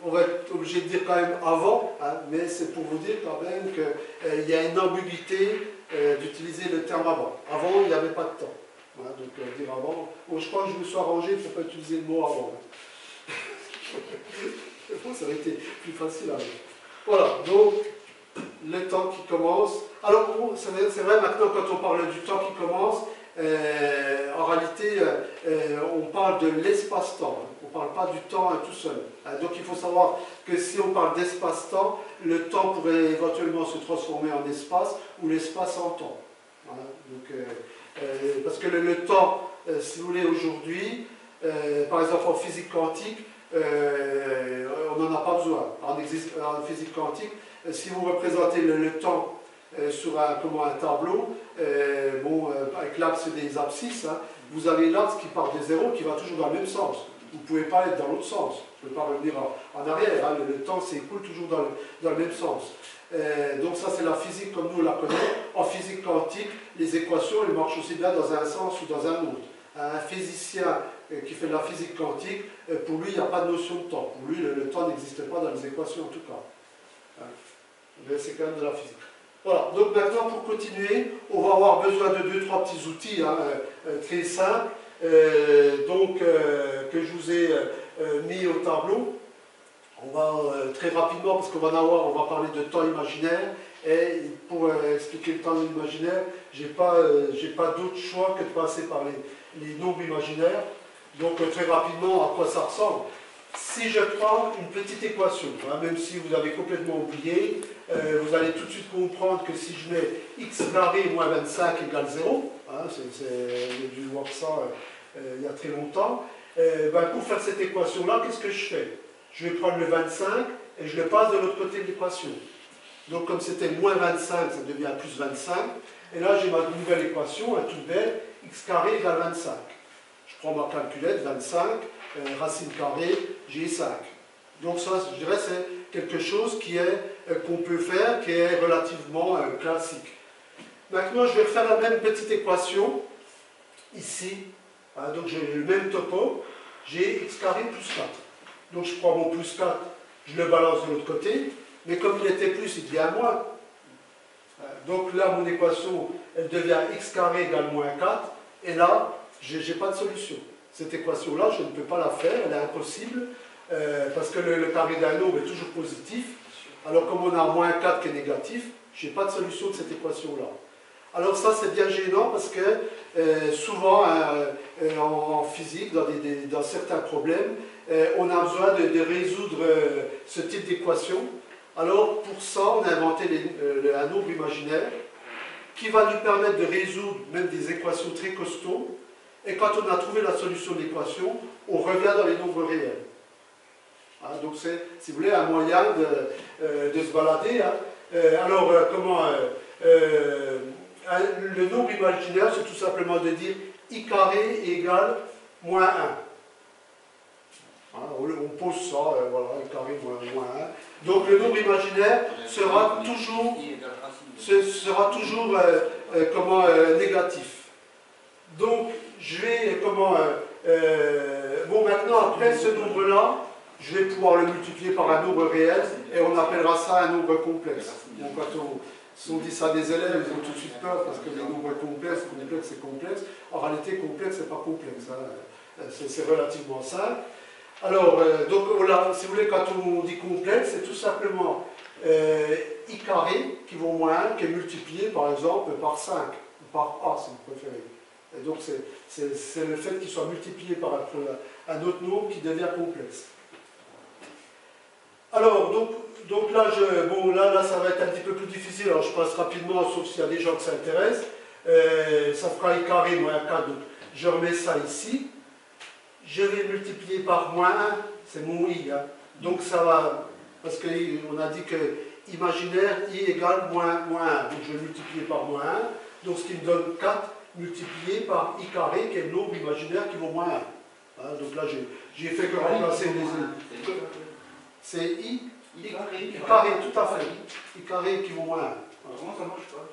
on va être obligé de dire quand même avant, hein, mais c'est pour vous dire quand même qu'il euh, y a une ambiguïté euh, d'utiliser le terme avant. Avant, il n'y avait pas de temps. Hein, donc euh, dire avant, je crois que je me suis arrangé pour ne pas utiliser le mot avant. ça aurait été plus facile à Voilà, donc le temps qui commence. Alors, c'est vrai maintenant quand on parle du temps qui commence, euh, en réalité, euh, euh, on parle de l'espace-temps, ne parle pas du temps tout seul. donc il faut savoir que si on parle d'espace-temps, le temps pourrait éventuellement se transformer en espace ou l'espace en temps. parce que le, temps, si vous voulez, aujourd'hui, par exemple en physique quantique, on n'en a pas besoin. En, physique quantique, si vous représentez le temps euh, sur un, un tableau, euh, bon, euh, avec l'axe des abscisses, hein, vous avez l'axe qui part des zéros qui va toujours dans le même sens. Vous ne pouvez pas être dans l'autre sens. Vous ne pouvez pas revenir en, arrière. Hein. Le, temps s'écoule toujours dans le, même sens. donc ça, c'est la physique comme nous la connaissons. En physique quantique, les équations, elles marchent aussi bien dans un sens ou dans un autre. Un physicien qui fait de la physique quantique, pour lui, il n'y a pas de notion de temps. Pour lui, le, temps n'existe pas dans les équations en tout cas. Hein. Mais c'est quand même de la physique. Voilà, donc maintenant pour continuer, on va avoir besoin de deux, trois petits outils hein, euh, euh, très simples, euh, donc, que je vous ai mis au tableau. On va très rapidement, parce qu'on va avoir, on va parler de temps imaginaire, et pour expliquer le temps imaginaire, je n'ai pas, pas d'autre choix que de passer par les, nombres imaginaires. Donc très rapidement, à quoi ça ressemble? Si je prends une petite équation, hein, même si vous avez complètement oublié, euh, vous allez tout de suite comprendre que si je mets x carré moins 25 égale 0, hein, ça euh, euh, il y a très longtemps, ben, pour faire cette équation-là, qu'est-ce que je fais? Je vais prendre le 25 et je le passe de l'autre côté de l'équation. Donc comme c'était moins 25, ça devient plus 25. Et là, j'ai ma nouvelle équation, un tout belle, x carré égale 25. Je prends ma calculette, 25, racine carrée, j'ai 5. Donc ça, je dirais, c'est quelque chose qui est euh, qu'on peut faire, qui est relativement euh, classique. Maintenant, je vais faire la même petite équation ici. Hein, donc j'ai le même topo. J'ai x carré plus 4. Donc je prends mon plus 4, je le balance de l'autre côté. Mais comme il était plus, il devient moins. Euh, donc là, mon équation, elle devient x carré égale moins 4. Et là, je n'ai pas de solution. Cette équation-là, je ne peux pas la faire, elle est impossible, parce que le, le carré d'un nombre est toujours positif. Alors comme on a moins 4 qui est négatif, je n'ai pas de solution de cette équation-là. Alors ça c'est bien gênant parce que euh, souvent euh, euh, en, physique, dans, certains problèmes, on a besoin de, résoudre ce type d'équation. Alors pour ça on a inventé un nombre imaginaire qui va nous permettre de résoudre même des équations très costauds. Et quand on a trouvé la solution de l'équation, on revient dans les nombres réels. Hein, donc c'est, si vous voulez, un moyen de, euh, se balader. Hein. Alors, comment Le nombre imaginaire, c'est tout simplement de dire i carré égale moins 1. Hein, on, pose ça, voilà, i carré moins, 1. Donc le nombre imaginaire sera toujours, sera toujours comment, négatif. Donc, je vais, comment, bon, maintenant, après ce nombre-là, je vais pouvoir le multiplier par un nombre réel et on appellera ça un nombre complexe. Quand on, dit ça à des élèves, ils ont tout de suite peur parce que les nombres complexes, complexe c'est complexe. En réalité, complexe, c'est pas complexe. Hein. C'est relativement simple. Alors, euh, donc, si vous voulez, quand on dit complexe, c'est tout simplement euh, i carré qui vaut moins 1, qui est multiplié par exemple par 5, ou par a si vous préférez. Et donc, c'est le fait qu'il soit multiplié par un autre nombre qui devient complexe. Alors, donc, donc là, je, bon, là, là, ça va être un petit peu plus difficile. Alors, je passe rapidement, sauf s'il y a des gens qui s'intéressent. Euh, ça fera i carré moins 4. Donc, je remets ça ici. Je vais multiplier par moins 1. C'est mon i. Hein. Donc, ça va. Parce qu'on a dit que imaginaire, i égale moins, moins 1. Donc, je vais multiplier par moins 1. Donc, ce qui me donne 4 multiplié par i carré, qui est le nombre imaginaire qui vaut moins 1. Hein, donc là, j'ai fait que remplacer les. C'est i I carré, tout à fait. I carré qui vaut moins 1. Comment ça marche pas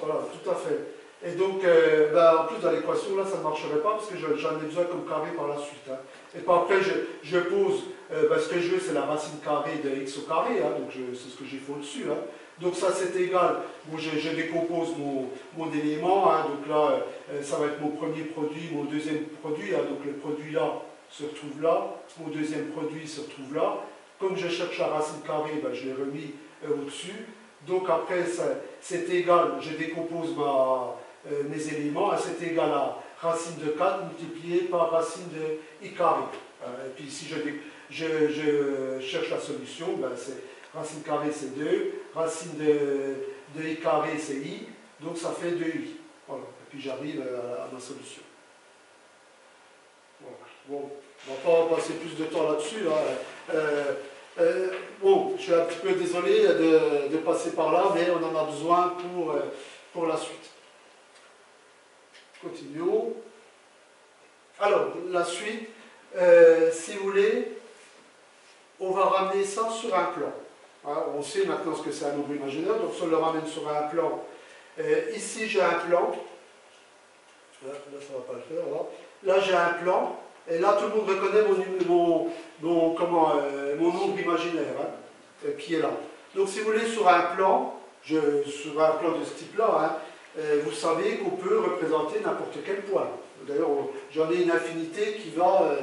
Voilà, tout à fait. Et donc, euh, ben, en plus, dans l'équation, là, ça ne marcherait pas parce que j'en ai besoin comme carré par la suite. Hein. Et puis après, je, pose, euh, ben, ce que je veux, c'est la racine carrée de x au carré, hein, donc c'est ce que j'ai fait au-dessus. Hein. Donc ça, c'est égal. Bon, je, décompose mon, mon élément, donc là, euh, ça va être mon premier produit, mon deuxième produit, donc le produit là se retrouve là, mon deuxième produit se retrouve là. Comme je cherche la racine carrée, ben, je l'ai remis au-dessus. Donc après, c'est égal, je décompose euh, mes éléments, c'est égal à racine de 4 multiplié par racine de i carré. Euh, et puis si je, cherche la solution, ben racine carrée c'est 2, racine de, i carré c'est i, donc ça fait 2i. Voilà. Et puis j'arrive à, ma solution. Bon, on ne va pas passer plus de temps là-dessus. Euh, bon, je suis un petit peu désolé de, passer par là, mais on en a besoin pour, pour la suite. Continuons. Alors, la suite, euh, si vous voulez, on va ramener ça sur un plan. Hein, on sait maintenant ce que c'est un nombre imaginaire, donc on le ramène sur un plan. Euh, ici, j'ai un plan. Là, ça ne va pas le faire. Là, j'ai un plan. Et là, tout le monde reconnaît mon, mon, comment, euh, mon nombre imaginaire hein, qui est là. Donc, si vous voulez, sur un plan, je, sur un plan de ce type-là, hein, euh, vous savez qu'on peut représenter n'importe quel point. D'ailleurs, j'en ai une infinité qui va euh,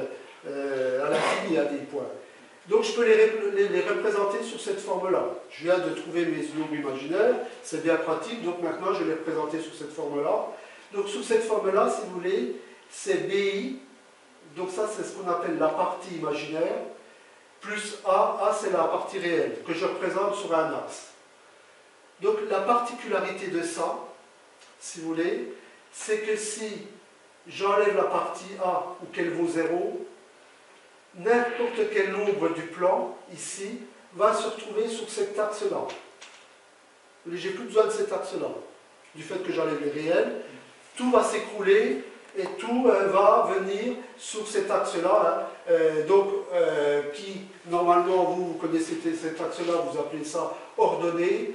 euh, à l'infini à des points. Donc je peux les, les, représenter sur cette forme-là. Je viens de trouver mes nombres imaginaires, c'est bien pratique, donc maintenant je vais les représenter sur cette forme-là. Donc sous cette forme-là, si vous voulez, c'est BI, donc ça c'est ce qu'on appelle la partie imaginaire, plus A, A c'est la partie réelle, que je représente sur un axe. Donc la particularité de ça, si vous voulez, c'est que si j'enlève la partie A ou qu'elle vaut 0, n'importe quel nombre du plan, ici, va se retrouver sur cet axe-là. J'ai plus besoin de cet axe-là. Du fait que j'enlève les réels, tout va s'écrouler et tout euh, va venir sur cet axe-là. Hein. Euh, donc, euh, qui, normalement, vous, vous connaissez cet axe-là, vous appelez ça ordonnée.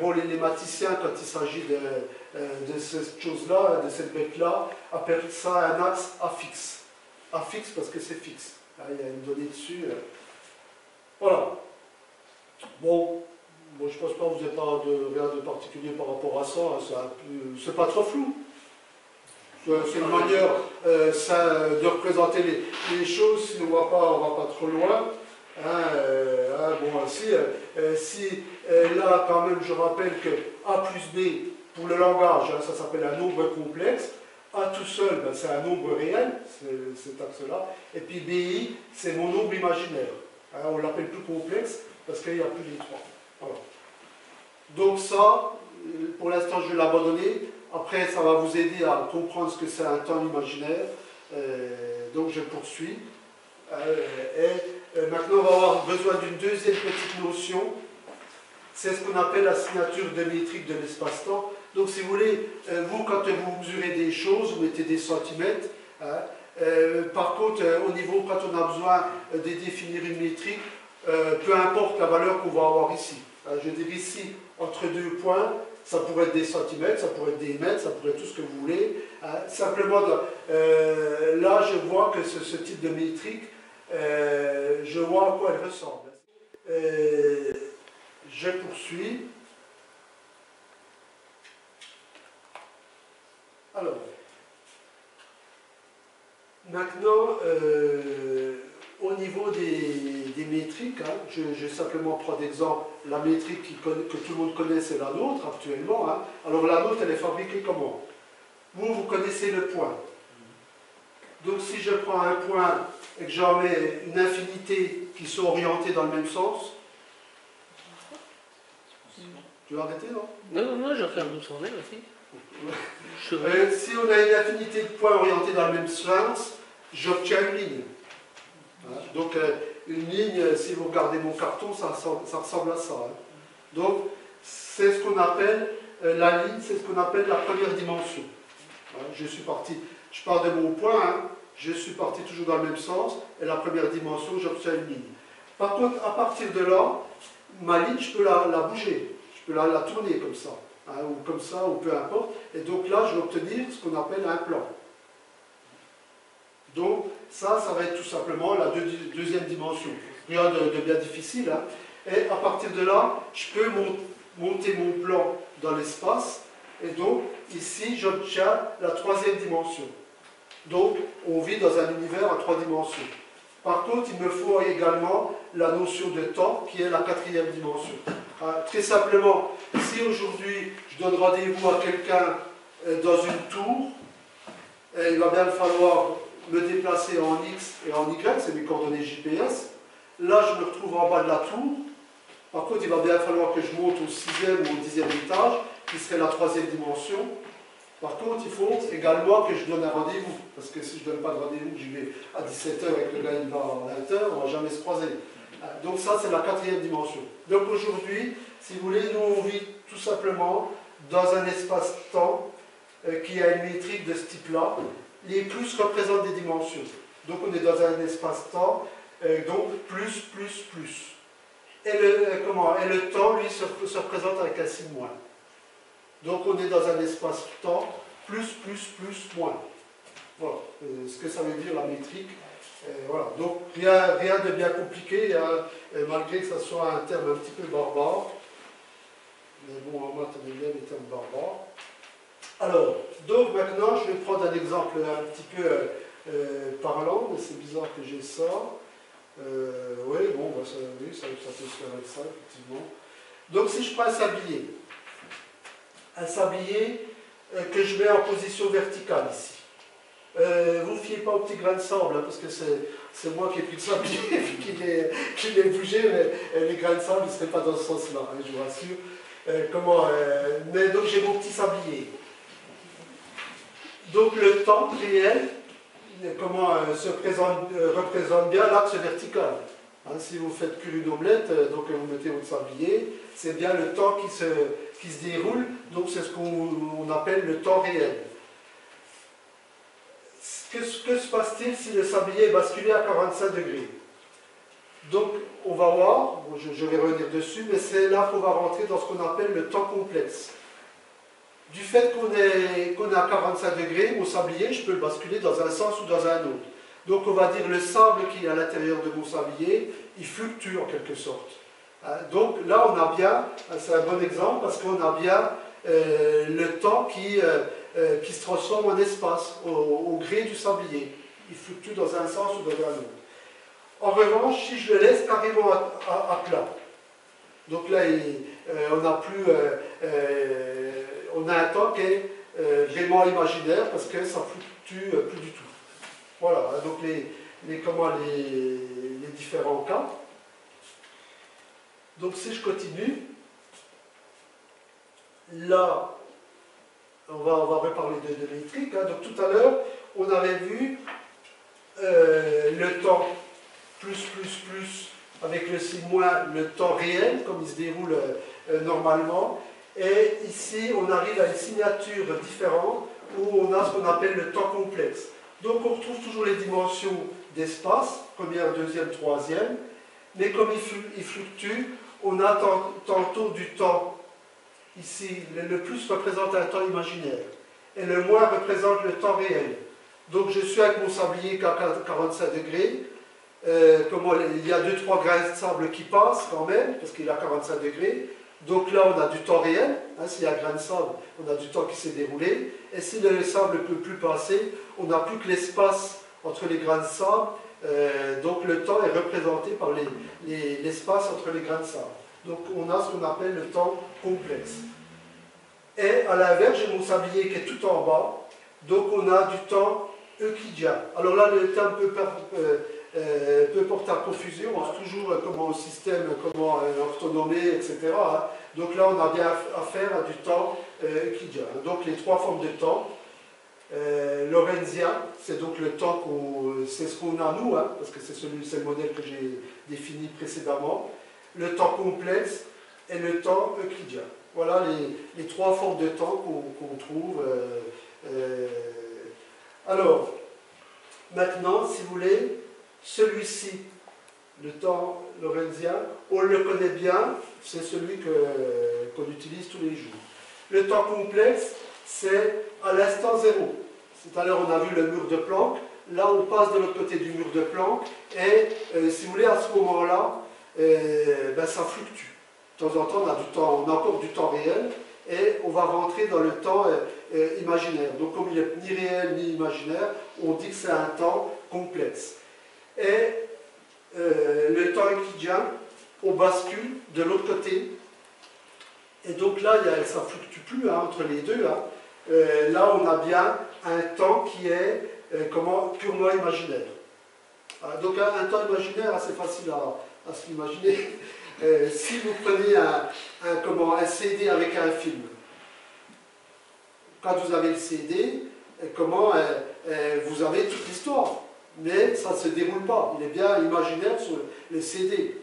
bon, les, mathématiciens, quand il s'agit de, de cette chose-là, de cette bête-là, appellent ça un axe affixe. Affixe parce que c'est fixe. il y a une donnée dessus. Voilà. Bon, bon, je pense pas que vous n'avez pas de, rien de particulier par rapport à ça. Hein. C'est pas trop flou. C'est une manière euh, de représenter les, choses. Si on ne va pas, on va pas trop loin. Hein, euh, hein, bon, si, euh, si là, quand même, je rappelle que A plus B, pour le langage, hein, ça s'appelle un nombre complexe. A tout seul, ben, c'est un nombre réel, cet axe-là. Et puis BI, c'est mon nombre imaginaire. on l'appelle plus complexe parce qu'il n'y a plus les trois. Donc ça, pour l'instant, je vais l'abandonner. Après, ça va vous aider à comprendre ce que c'est un temps imaginaire. Euh, donc, je poursuis. Euh, et euh, maintenant, on va avoir besoin d'une deuxième petite notion. C'est ce qu'on appelle la signature démétrique de l'espace-temps. Donc, si vous voulez, vous, quand vous mesurez des choses, vous mettez des centimètres. Hein. par contre, au niveau, quand on a besoin de définir une métrique, peu importe la valeur qu'on va avoir ici. Hein, je veux dire ici, entre deux points, ça pourrait être des centimètres, ça pourrait être des mètres, ça pourrait être tout ce que vous voulez. Euh, simplement, euh, là, je vois que ce, type de métrique, euh, je vois à quoi elle ressemble. je poursuis. Alors, maintenant, au niveau des, métriques, hein, je, vais simplement prendre d'exemple la métrique que tout le monde connaît, c'est la nôtre actuellement. Hein. Alors la nôtre, elle est fabriquée comment? Vous, vous connaissez le point. Donc si je prends un point et que j'en mets une infinité qui sont orientées dans le même sens, Tu vas arrêter, non? Non, non, non, je regarde où ça en est aussi. Je- Euh, Si on a une affinité de points orientés dans le même sens, j'obtiens une ligne. Donc euh, une ligne, euh, si vous regardez mon carton, ça ressemble, à ça. hein. Donc c'est ce qu'on appelle, euh, la ligne, c'est ce qu'on appelle la première dimension. Hein, Je suis parti, je pars de mon point, hein, je suis parti toujours dans le même sens, et la première dimension, j'obtiens une ligne. Par contre, à partir de là, ma ligne, je peux la, bouger, je peux la, tourner comme ça, ou comme ça, ou peu importe. Et donc là, je vais obtenir ce qu'on appelle un plan. Donc ça, ça va être tout simplement la deux- deuxième dimension. Rien de, bien difficile. hein. Et à partir de là, je peux mon- monter mon plan dans l'espace. Et donc ici, j'obtiens la troisième dimension. Donc on vit dans un univers à trois dimensions. Par contre, il me faut également la notion de temps qui est la quatrième dimension. Hein, très simplement, si aujourd'hui je donne rendez-vous à quelqu'un euh, dans une tour, euh, il va bien falloir me déplacer en X et en Y, c'est mes coordonnées GPS. Là, je me retrouve en bas de la tour. Par contre, il va bien falloir que je monte au sixième ou au dixième étage, qui serait la troisième dimension. Par contre, il faut également que je donne un rendez-vous. Parce que si je ne donne pas de rendez-vous, que j'y vais à 17h et que le gars il va à 20h, on ne va jamais se croiser. Donc ça, c'est la quatrième dimension. Donc aujourd'hui, si vous voulez, nous, on vit tout simplement dans un espace-temps euh, qui a une métrique de ce type-là. Les plus représentent des dimensions. Donc on est dans un espace-temps, euh, donc plus, plus, plus. Et le, euh, comment, et le temps, lui, se, se représente avec un signe moins. Donc on est dans un espace-temps, plus, plus, plus, moins. Voilà, euh, ce que ça veut dire la métrique. Voilà. Donc rien, rien de bien compliqué, hein, malgré que ça soit un terme un petit peu barbare. Mais bon, en maths, on aime bien les termes barbares. Alors, donc maintenant, je vais prendre un exemple un petit peu euh, euh, parlant, mais c'est bizarre que j'ai ça. Euh, oui, bon, bah, ça, oui, ça, ça peut se faire avec ça, effectivement. Donc si je prends un sablier, un sablier que je mets en position verticale ici. Vous ne fiez pas au petit grain de sable, hein, parce que c'est moi qui ai pris le sablier qui l'ai bougé, mais les grains de sable ne seraient pas dans ce sens-là, hein, je vous rassure. Comment, mais donc j'ai mon petit sablier. Donc le temps réel comment, euh, se présente, euh, représente bien l'axe vertical. Hein, si vous faites cuire une omelette, euh, donc vous mettez votre sablier, c'est bien le temps qui se, qui se déroule, donc c'est ce qu'on on appelle le temps réel. Que, se passe-t-il si le sablier est basculé à 45 degrés? Donc on va voir, je vais revenir dessus, mais c'est là qu'on va rentrer dans ce qu'on appelle le temps complexe. Du fait qu'on est, à 45 degrés, mon sablier, je peux le basculer dans un sens ou dans un autre. Donc on va dire le sable qui est à l'intérieur de mon sablier, il fluctue en quelque sorte. Hein, Donc là, on a bien, c'est un bon exemple, parce qu'on a bien euh, le temps qui, euh, euh, qui se transforme en espace au, gré du sablier. Il fluctue dans un sens ou dans un autre. En revanche, si je le laisse carrément à, plat, donc là, on n'a plus, on a un temps qui est euh, vraiment imaginaire parce que ça fluctue euh, plus du tout. Voilà, hein, donc les, les, comment, les, les différents cas. Donc si je continue, là, on va, on va reparler de, de métrique. hein. Donc tout à l'heure, on avait vu euh, le temps plus, plus, plus, avec le signe moins, le temps réel, comme il se déroule euh, normalement. Et ici, on arrive à une signature différente où on a ce qu'on appelle le temps complexe. Donc on retrouve toujours les dimensions d'espace, première, deuxième, troisième, mais comme il, flu- il fluctue, on a tant- tantôt du temps, ici, le, plus représente un temps imaginaire, et le moins représente le temps réel. Donc je suis avec mon sablier à 45 degrés, euh, il y a 2-3 grains de sable qui passent quand même, parce qu'il à 45 degrés. Donc là, on a du temps réel. hein, S'il y a un grain de sable, on a du temps qui s'est déroulé. Et si le sable ne peut plus passer, on n'a plus que l'espace entre les grains de sable. euh, donc le temps est représenté par les- les- l'espace entre les grains de sable. Donc on a ce qu'on appelle le temps complexe. Et à l'inverse, j'ai mon sablier qui est tout en bas. Donc on a du temps euclidien. Alors là, le terme peut per- euh, peut porter à confusion, on a toujours comment système comment orthonomé, etc. Hein. Donc là, on a bien affaire à du temps euclidien. Donc les trois formes de temps, euh, Lorenzien, c'est donc le temps qu'on, c'est ce qu'on a nous, hein, parce que c'est le modèle que j'ai défini précédemment. Le temps complexe et le temps euclidien. Voilà les, trois formes de temps qu'on, trouve. Euh, euh. alors, maintenant, si vous voulez, celui-ci, le temps lorenzien, on le connaît bien, c'est celui qu'on utilise tous les jours. Le temps complexe, c'est à l'instant zéro. Tout à l'heure, on a vu le mur de Planck. Là, on passe de l'autre côté du mur de Planck. Et euh, si vous voulez, à ce moment-là, euh, ben, ça fluctue. De temps en temps, on a, du temps, encore du temps réel. Et on va rentrer dans le temps euh, imaginaire. Donc, comme il n'est ni réel ni imaginaire, on dit que c'est un temps complexe. Et le temps euclidien, on bascule de l'autre côté. Et donc là, ça ne fluctue plus hein, entre les deux. Hein. Euh, là on a bien un temps qui est euh, purement imaginaire. donc un, temps imaginaire assez facile à, s'imaginer. Euh, si vous prenez un, un CD avec un film, quand vous avez le CD, comment, vous avez toute l'histoire, mais ça ne se déroule pas. Il est bien imaginaire sur le CD.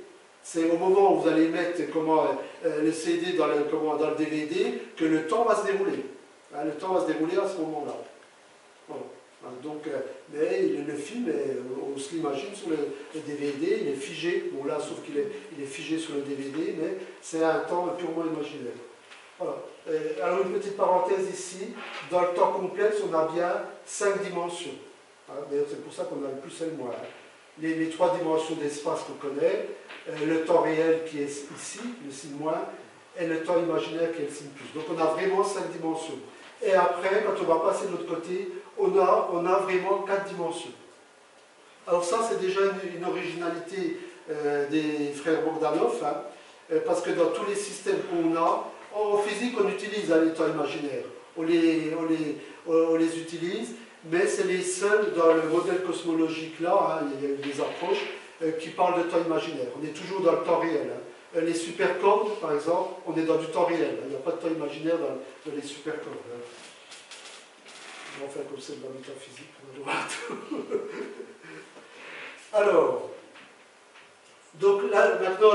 C'est au moment où vous allez mettre comment, le CD dans le, comment, dans le DVD que le temps va se dérouler. Hein, le temps va se dérouler à ce moment-là. Hein, donc, euh, mais le film, on se l'imagine sur le, DVD, il est figé. Bon là, sauf qu'il est, figé sur le DVD, mais c'est un temps purement imaginaire. Alors une petite parenthèse ici, dans le temps complexe, on a bien cinq dimensions. Hein, d'ailleurs, c'est pour ça qu'on a le plus et le moins. Les, trois dimensions d'espace qu'on connaît, euh, le temps réel qui est ici, le signe moins, et le temps imaginaire qui est le signe plus. Donc on a vraiment cinq dimensions. Et après, quand on va passer de l'autre côté, on a, on a vraiment quatre dimensions. Alors ça, c'est déjà une, originalité euh, des frères Bogdanov, hein, euh, parce que dans tous les systèmes qu'on a, en physique, on utilise un état imaginaire. On les, on les, on les utilise, mais c'est les seuls dans le modèle cosmologique là, hein, il y a des approches, euh, qui parlent de temps imaginaire. On est toujours dans le temps réel. Hein. Euh, les supercordes, par exemple, on est dans du temps réel. Il n'y a pas de temps imaginaire dans, les supercordes. Hein. On va faire comme c'est dans la métaphysique. Alors, donc là, maintenant,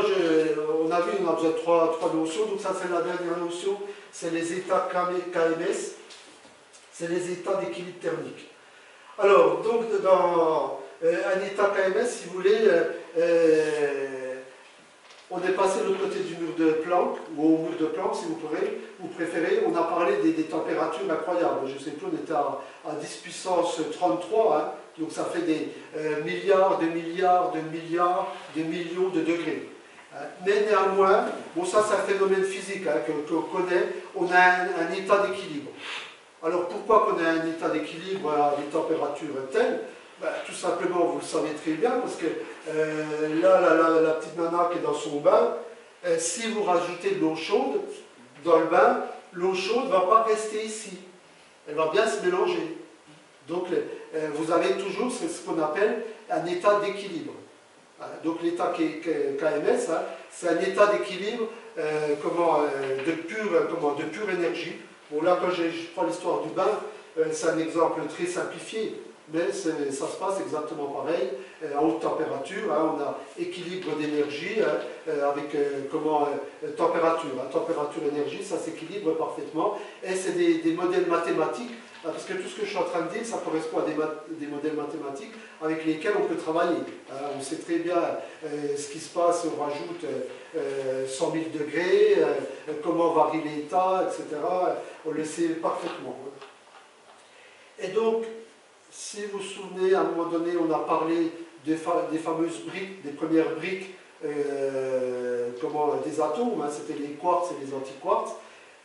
on a vu, on a besoin de trois notions. Donc ça, c'est la dernière notion, c'est les états KMS, c'est les états d'équilibre thermique. Alors, donc, dans euh, un état KMS, si vous voulez, euh, on est passé de l'autre côté du mur de Planck, ou au mur de Planck si vous, vous préférez, on a parlé des, températures incroyables. Je ne sais plus, on était à, 10 puissance 33, hein. donc ça fait des euh, milliards de milliards de milliards de millions de degrés. Hein. Mais néanmoins, bon ça c'est un phénomène physique hein, qu'on connaît, on a un, état d'équilibre. Alors pourquoi qu'on a un état d'équilibre à des températures telles ben, tout simplement, vous le savez très bien, parce que euh, là, la, petite nana qui est dans son bain, euh, si vous rajoutez de l'eau chaude dans le bain, l'eau chaude ne va pas rester ici. Elle va bien se mélanger. Donc, euh, vous avez toujours ce, qu'on appelle un état d'équilibre. Donc, l'état KMS, hein, c'est un état d'équilibre de pure énergie. Bon, là, quand je prends l'histoire du bain, c'est un exemple très simplifié mais ça se passe exactement pareil, euh, à haute température, hein, on a équilibre d'énergie hein, euh, avec euh, comment température, hein, température-énergie, ça s'équilibre parfaitement, et c'est des, modèles mathématiques, parce que tout ce que je suis en train de dire, ça correspond à des, modèles mathématiques avec lesquels on peut travailler. on sait très bien ce qui se passe, on rajoute 100 000 degrés, comment varie l'état, etc. On le sait parfaitement. Et donc, si vous vous souvenez, à un moment donné, on a parlé des, fameuses briques, des premières briques euh, comment, des atomes, hein, c'était les quartz et les antiquartz.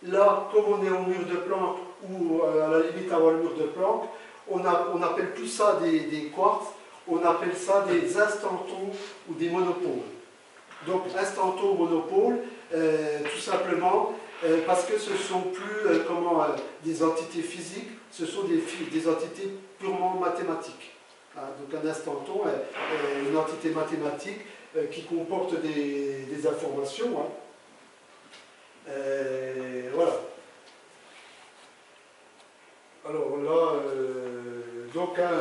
Là, comme on est au mur de Planck, ou euh, à la limite avant le mur de Planck, on n'appelle plus ça des, quartz, on appelle ça des instantons ou des monopoles. Donc instantons, monopoles, euh, tout simplement parce que ce ne sont plus comment, des entités physiques, ce sont des, des entités purement mathématiques. Hein, donc un instanton est, une entité mathématique euh, qui comporte des, informations. Hein. Euh, voilà. Alors là, euh, donc hein,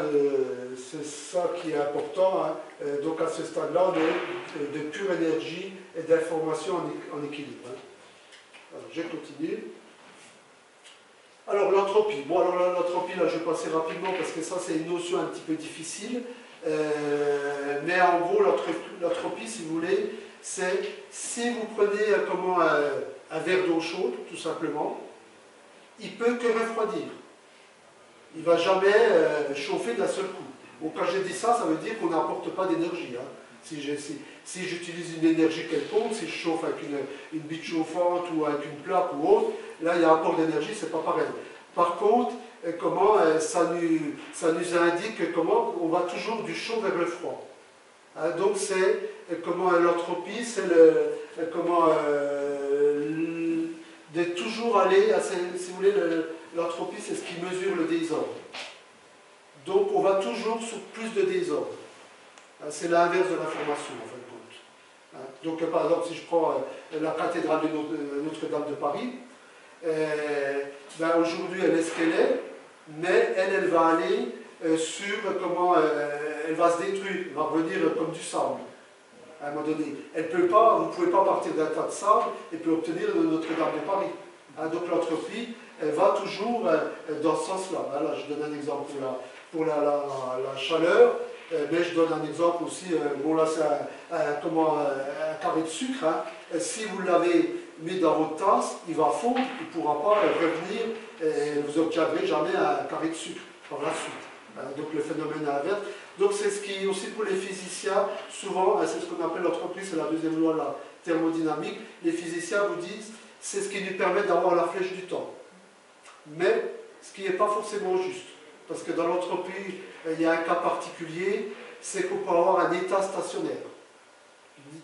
c'est ça qui est important. donc à ce stade-là, est de pure énergie et d'information en, équilibre. Alors, je continue. Alors l'entropie. Bon alors l'entropie là je vais passer rapidement parce que ça c'est une notion un petit peu difficile. Euh, mais en gros l'entropie si vous voulez c'est si vous prenez euh, comment un, verre d'eau chaude tout simplement, il peut que refroidir. Il ne va jamais euh, chauffer d'un seul coup. Quand j'ai dit ça, ça veut dire qu'on n'apporte pas d'énergie. Hein. Si, j'utilise une énergie quelconque, si je chauffe avec une, une bite chauffante ou avec une plaque ou autre, là il y a un apport d'énergie, c'est pas pareil. Par contre, euh, comment euh, ça nous, ça nous indique comment on va toujours du chaud vers le froid. Hein, donc c'est euh, comment l'entropie, c'est le comment de toujours aller, à, si vous voulez, l'entropie c'est ce qui mesure le désordre. Donc on va toujours sur plus de désordre. Hein, c'est l'inverse de l'information en fin de compte. Hein, donc par exemple si je prends la cathédrale de Notre-Dame de Paris, ben, aujourd'hui elle est ce qu'elle est, mais elle, elle va aller euh, sur comment euh, elle va se détruire, elle va revenir comme du sable à un moment donné. Elle peut pas, vous ne pouvez pas partir d'un tas de sable et puis obtenir Notre-Dame de Paris. Hein, donc l'entropie, elle va toujours euh, dans ce sens-là. Là, je donne un exemple pour la, chaleur, mais je donne un exemple aussi, bon là c'est un, un, carré de sucre. Hein. Si vous l'avez mis dans votre tasse, il va fondre, il ne pourra pas revenir et vous n'obtiendrez jamais un carré de sucre par la suite. donc le phénomène est inverse. Donc c'est ce qui, aussi pour les physiciens, souvent, hein, c'est ce qu'on appelle l'entropie, c'est la deuxième loi de la thermodynamique, les physiciens vous disent, c'est ce qui nous permet d'avoir la flèche du temps. Mais ce qui n'est pas forcément juste. Parce que dans l'entropie, il y a un cas particulier, c'est qu'on peut avoir un état stationnaire.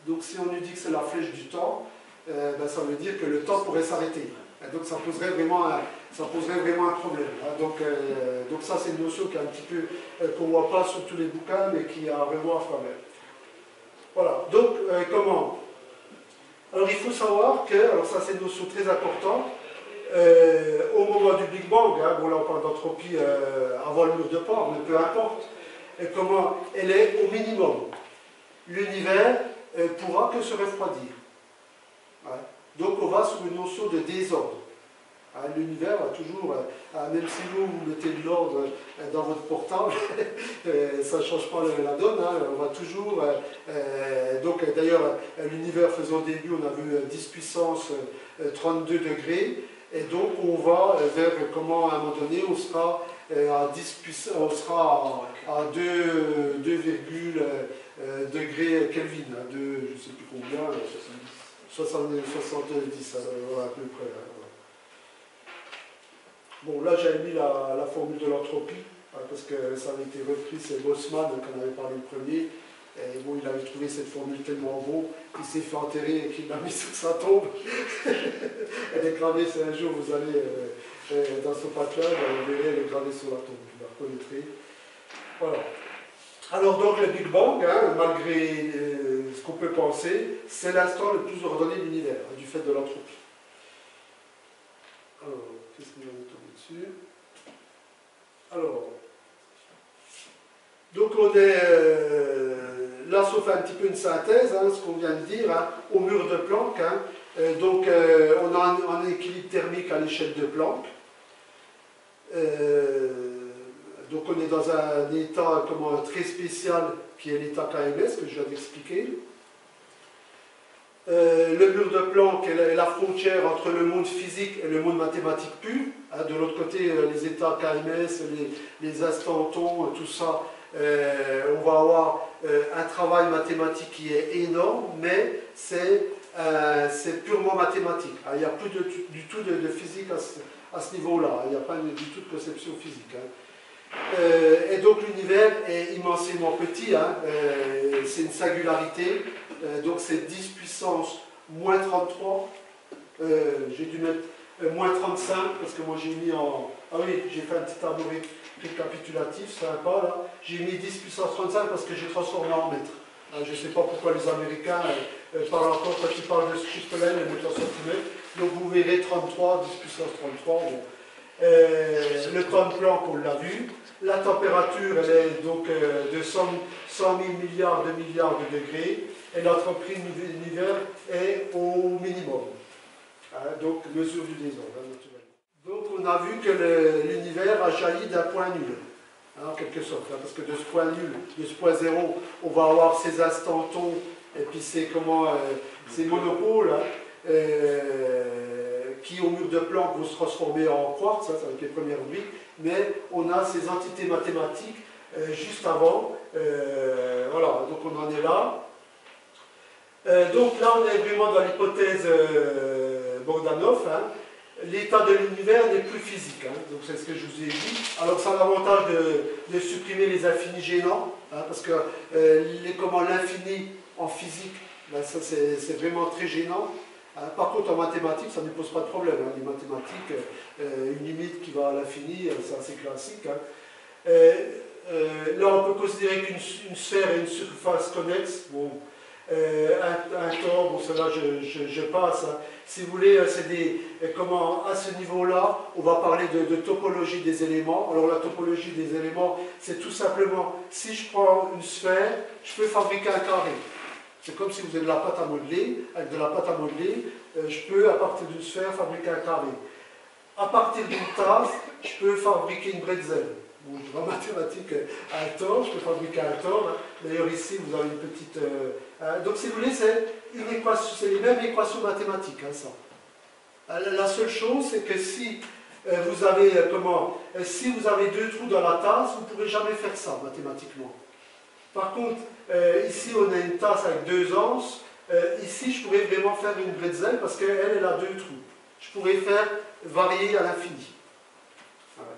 Donc si on nous dit que c'est la flèche du temps, euh, ben, ça veut dire que le temps pourrait s'arrêter. Donc ça poserait vraiment un, vraiment un problème. Hein. Donc, euh, donc ça c'est une notion qui est un petit peu euh, qu'on ne voit pas sur tous les bouquins, mais qui a revoir quand même. Voilà. Donc comment? Alors il faut savoir que, alors ça c'est une notion très importante, au moment du Big Bang, hein, bon là on parle d'entropie avant le mur de port, mais peu importe, comment elle est au minimum. L'univers pourra que se refroidir. Donc on va sur une notion de désordre. Hein, l'univers va toujours, euh, ah, même si vous, mettez de l'ordre euh, dans votre portable, euh, ça ne change pas la donne, hein, on va toujours, donc d'ailleurs l'univers faisait au début, on a vu 10 puissance 32 degrés, et donc on va vers comment à un moment donné on sera à 10 on sera à, 2, 2, degrés Kelvin, hein, je ne sais plus combien, 70, 70 à peu près. Hein, bon, là j'ai mis la, formule de l'entropie, hein, parce que ça avait été repris, c'est hein, qu'on avait parlé le premier. Et bon, il avait trouvé cette formule tellement beau qu'il s'est fait enterrer et qu'il l'a mis sur sa tombe. elle est gravée, c'est un jour, vous allez euh, euh, dans ce patelin, vous verrez, elle est gravée sur la tombe, vous la reconnaîtrez. Voilà. Alors donc le Big Bang, malgré euh, ce qu'on peut penser, c'est l'instant le plus ordonné de l'univers, du fait de l'entropie. Alors, qu'est-ce qu'on va tomber dessus? Alors, donc on est, là, sauf un petit peu une synthèse, hein, ce qu'on vient de dire, hein, au mur de Planck, hein. euh, donc euh, on a un, équilibre thermique à l'échelle de Planck. donc on est dans un état comment, très spécial qui est l'état KMS que je viens d'expliquer. Euh, le mur de Planck est la, frontière entre le monde physique et le monde mathématique pur. De l'autre côté, euh, les états KMS, les, les instantons, tout ça, euh, on va avoir un travail mathématique qui est énorme, mais c'est purement mathématique. Hein. Il n'y a plus du tout de, physique à ce, niveau-là. Il n'y a pas du tout de conception physique. Hein. et donc l'univers est immensément petit, c'est une singularité, donc c'est 10 puissance moins 33. Euh, j'ai dû mettre moins 35, parce que moi j'ai mis en... Ah oui, j'ai fait un petit tableau récapitulatif, sympa là. J'ai mis 10 puissance 35 parce que j'ai transformé en mètres. je ne sais pas pourquoi les Américains euh, parlent encore, quand ils parlent de ce chiffre-là, les mètres en centimètres. Donc vous verrez 33, 10 puissance 33. Euh, le temps de planck, on l'a vu. La température, elle est donc euh, de 100, 000 milliards de milliards de degrés. Et l'entreprise l'univers est au minimum. Hein, donc, mesure du désordre, hein. Donc, on a vu que l'univers a jailli d'un point nul, hein, en quelque sorte. parce que de ce point nul, de ce point zéro, on va avoir ces instantons, et puis c'est comment, euh, ces monopoles, euh, qui au mur de Planck vont se transformer en quartz, ça, c'est avec les premières briques, mais on a ces entités mathématiques euh, juste avant. voilà, donc on en est là. donc là, on est vraiment dans l'hypothèse Bogdanov, hein, l'état de l'univers n'est plus physique. Hein. donc c'est ce que je vous ai dit. Alors ça a l'avantage de, supprimer les infinis gênants, hein, parce que euh, comment l'infini en physique, ben, ça c'est vraiment très gênant. par contre, en mathématiques, ça ne pose pas de problème. Les mathématiques, euh, une limite qui va à l'infini, euh, c'est assez classique. là, on peut considérer qu'une sphère et une surface connexes, bon, un, un, temps, bon, cela je, passe, si vous voulez, euh, c'est des, euh, comment, à ce niveau-là, on va parler de, topologie des éléments. Alors la topologie des éléments, c'est tout simplement, si je prends une sphère, je peux fabriquer un carré. C'est comme si vous avez de la pâte à modeler. Avec de la pâte à modeler, euh, je peux, à partir d'une sphère, fabriquer un carré. À partir d'une tasse, je peux fabriquer une bretzel. Bon, en mathématiques, un tort, je peux fabriquer un tort. D'ailleurs, ici, vous avez une petite... donc, si vous voulez, c'est les mêmes équations mathématiques, hein, ça. Euh, la seule chose, c'est que si euh, vous avez euh, comment Si vous avez deux trous dans la tasse, vous ne pourrez jamais faire ça mathématiquement. Par contre, ici on a une tasse avec deux anses. ici, je pourrais vraiment faire une bretzel parce qu'elle, elle a deux trous. Je pourrais faire varier à l'infini.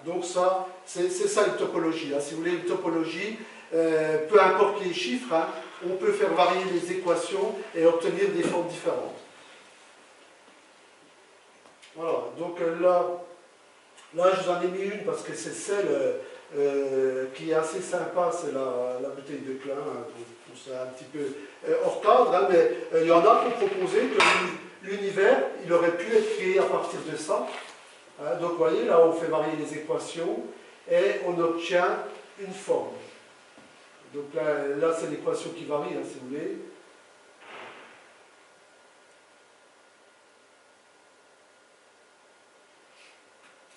Donc ça, c'est ça une topologie. Hein. Si vous voulez une topologie, peu importe les chiffres, hein, on peut faire varier les équations et obtenir des formes différentes. Voilà, donc euh, là, là je vous en ai mis une parce que c'est celle euh, qui est assez sympa, c'est la, bouteille de Klein, hein, c'est un petit peu euh, hors cadre, hein, mais il y en a qui ont proposé que l'univers, il aurait pu être créé à partir de ça. Hein. donc vous voyez, là on fait varier les équations et on obtient une forme. Donc là, c'est l'équation qui varie, hein, si vous voulez.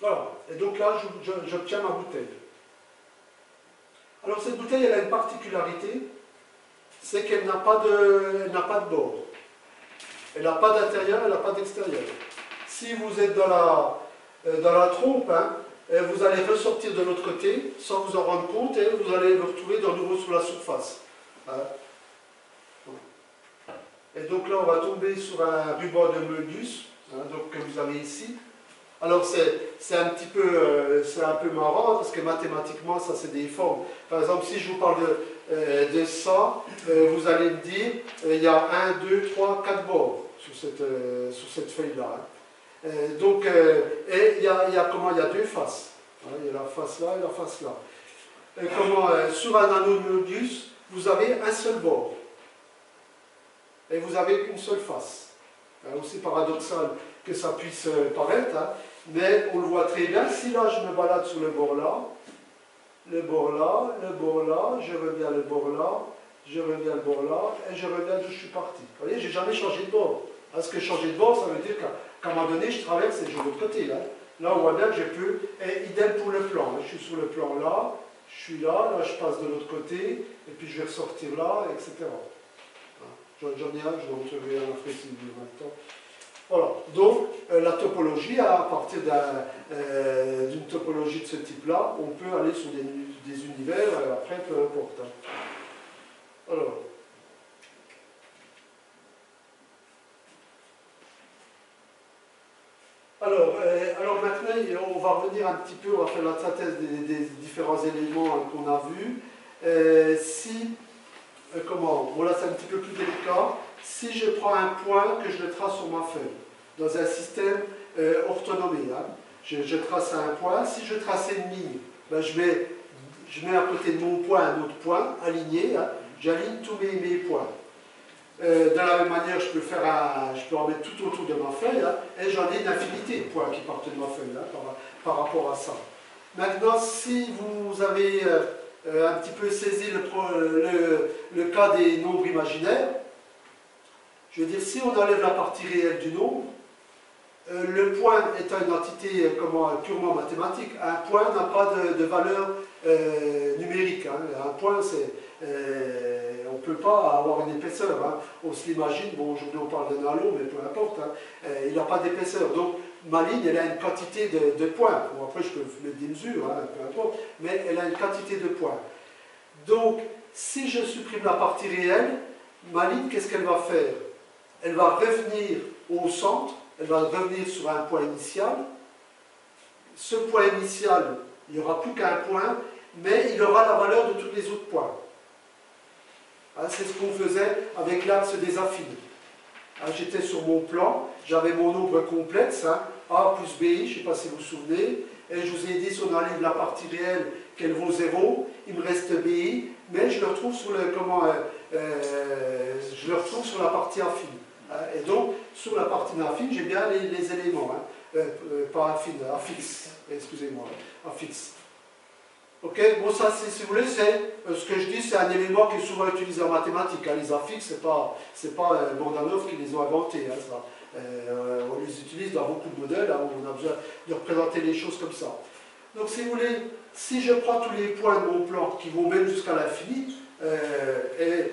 Voilà. Et donc là, j'obtiens ma bouteille. Alors cette bouteille, elle a une particularité, c'est qu'elle n'a pas, de, pas de bord. Elle n'a pas d'intérieur, elle n'a pas d'extérieur. Si vous êtes dans la, euh, dans la trompe, hein, vous allez ressortir de l'autre côté sans vous en rendre compte et vous allez vous retrouver de nouveau sur la surface. Hein. Et donc là, on va tomber sur un ruban de Möbius, hein, donc, que vous avez ici. Alors c'est un petit peu, euh, un peu marrant parce que mathématiquement, ça c'est des formes. Par exemple, si je vous parle de, euh, de ça, euh, vous allez me dire, il y a 1, 2, 3, 4 bords sur cette, cette feuille-là. Hein. Euh, donc, euh, et il y, a, comment? Il y a deux faces. Il y a la face là et la face là. Et comment euh, Sur un anneau Möbius, vous avez un seul bord. Et vous avez qu'une seule face. aussi paradoxal que ça puisse paraître, hein. mais on le voit très bien. Si là, je me balade sur le bord là, le bord là, le bord là, je reviens le bord là, je reviens le bord là, et je reviens d'où je suis parti. Vous voyez, j'ai jamais changé de bord. Parce que changer de bord, ça veut dire que à un moment donné, je traverse et je vais de l'autre côté. Là. là, que je peux. Et idem pour le plan. Je suis sur le plan là, je suis là, là, je passe de l'autre côté, et puis je vais ressortir là, etc. Hein? J'en ai un, je vais montrer un après. Voilà, donc euh, la topologie, à partir euh, d'une topologie de ce type-là, on peut aller sur des, des univers, euh, après, peu importe. Hein. Alors, Alors, euh, alors maintenant, on va revenir un petit peu, on va faire la synthèse des, différents éléments hein, qu'on a vus. Euh, si, euh, comment, bon là c'est un petit peu plus délicat, si je prends un point que je le trace sur ma feuille, dans un système euh, orthonomé. Hein. Je, trace un point. Si je traçais une ligne, ben, je, mets, je mets à côté de mon point un autre point aligné. Hein. J'aligne tous mes, mes points. Euh, de la même manière, je peux, faire un, je peux en mettre tout autour de ma feuille, hein, et j'en ai une infinité de points qui partent de ma feuille par, rapport à ça. Maintenant, si vous avez euh, un petit peu saisi le, le, cas des nombres imaginaires, je veux dire, si on enlève la partie réelle du nombre, euh, le point étant une entité comment, purement mathématique, un point n'a pas de, valeur numérique. Hein. Un point, c'est, on ne peut pas avoir une épaisseur. Hein. On se l'imagine, bon, aujourd'hui on parle d'un halo, mais peu importe, hein. il n'a pas d'épaisseur. Donc ma ligne, elle a une quantité de, points. après, je peux mettre des mesures, peu importe, mais elle a une quantité de points. Donc, si je supprime la partie réelle, ma ligne, qu'est-ce qu'elle va faire? Elle va revenir au centre, elle va revenir sur un point initial. Ce point initial, il n'y aura plus qu'un point, mais il aura la valeur de tous les autres points. Hein, c'est ce qu'on faisait avec l'axe des affines. Hein, j'étais sur mon plan, j'avais mon nombre complexe, A plus BI, je ne sais pas si vous vous souvenez, et je vous ai dit si on enlève la partie réelle qu'elle vaut 0, il me reste BI, mais je le retrouve sur, le, comment, euh, euh, je le retrouve sur la partie affine. Hein, et donc, sur la partie affine, j'ai bien les, éléments, euh, pas affine, affixe, excusez-moi, affixe. Ok, bon ça, si vous voulez, c'est euh, ce que je dis, c'est un élément qui est souvent utilisé en mathématiques. Hein. Les affixes, c'est pas, c'est pas Bordanov qui les ont inventés. on les utilise dans beaucoup de modèles, où on a besoin de représenter les choses comme ça. Donc, si vous voulez, si je prends tous les points de mon plan qui vont même jusqu'à l'infini, et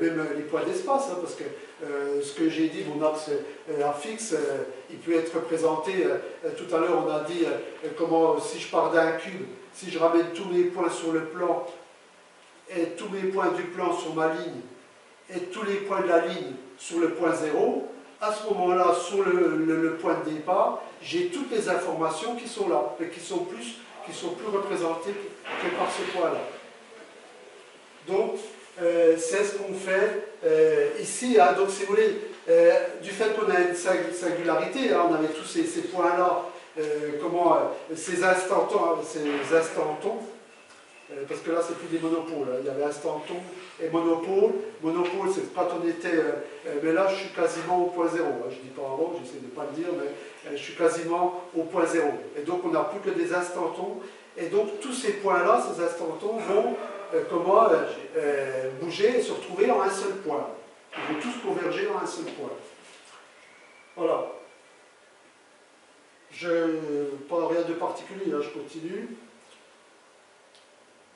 même les points d'espace, parce que euh, ce que j'ai dit, mon axe euh, fixe, euh, il peut être représenté, tout à l'heure on a dit comment si je pars d'un cube, si je ramène tous mes points sur le plan, et tous mes points du plan sur ma ligne, et tous les points de la ligne sur le point zéro, à ce moment-là, sur le, point de départ, j'ai toutes les informations qui sont là, mais qui sont plus, qui sont plus représentées que par ce point-là. Donc, euh, c'est ce qu'on fait euh, ici. Hein. Donc, si vous voulez, euh, du fait qu'on a une singularité, hein, on avait tous ces, points-là, comment, ces instantons, ces instantons parce que là, c'est plus des monopoles. Hein. Il y avait instanton et monopole. Monopole, c'est quand on était. mais là, je suis quasiment au point zéro. Je dis pas avant, j'essaie de ne pas le dire, mais je suis quasiment au point zéro. Et donc, on n'a plus que des instantons. Et donc, tous ces points-là, ces instantons, vont euh, comment euh, euh, bouger et se retrouver en un seul point. Ils vont tous converger en un seul point. Voilà. Je, pas rien de particulier, hein, je continue.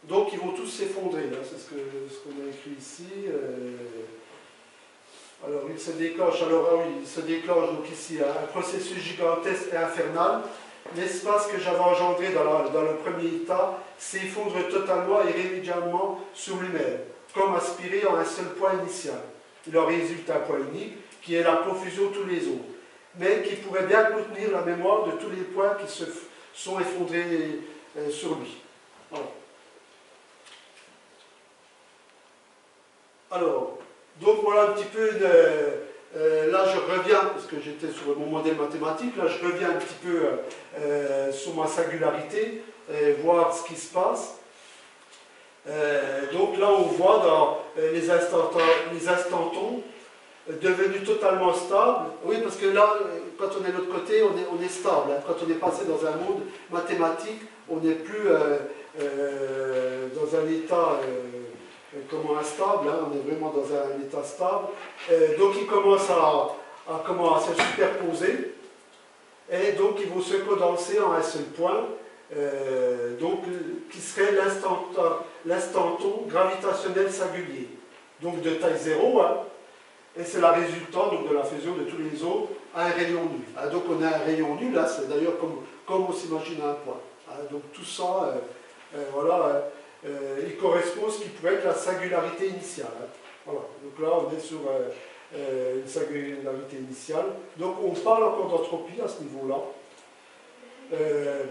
Donc ils vont tous s'effondrer, hein, c'est ce qu'on a écrit ici. alors il se déclenche, alors ah oui, il se déclenche donc ici un processus gigantesque et infernal l'espace que j'avais engendré dans, le premier état s'effondre totalement et irrémédiablement sur lui-même, comme aspiré en un seul point initial. Il en résulte un point unique, qui est la confusion de tous les autres, mais qui pourrait bien contenir la mémoire de tous les points qui se sont effondrés euh, sur lui. Alors, donc voilà un petit peu de euh, là, je reviens, parce que j'étais sur mon modèle mathématique, là, je reviens un petit peu euh, sur ma singularité, et voir ce qui se passe. Euh, donc là, on voit dans les instantons devenus totalement stables. Oui, parce que là, quand on est de l'autre côté, on est, on est stable. Hein. Quand on est passé dans un monde mathématique, on n'est plus dans un état comment instable, hein, on est vraiment dans un état stable. donc il commence à, à, se superposer, et donc ils vont se condenser en un seul point, euh, donc, qui serait l'instanton gravitationnel singulier, donc de taille zéro, hein, et c'est la résultante de la fusion de tous les autres à un rayon nul. Ah, donc on a un rayon nul, là, c'est d'ailleurs comme, on s'imagine un point. Ah, donc tout ça, euh, euh, voilà euh, il correspond à ce qui pourrait être la singularité initiale. Hein. Voilà. Donc là, on est sur une singularité initiale. Donc on parle encore d'entropie à ce niveau-là.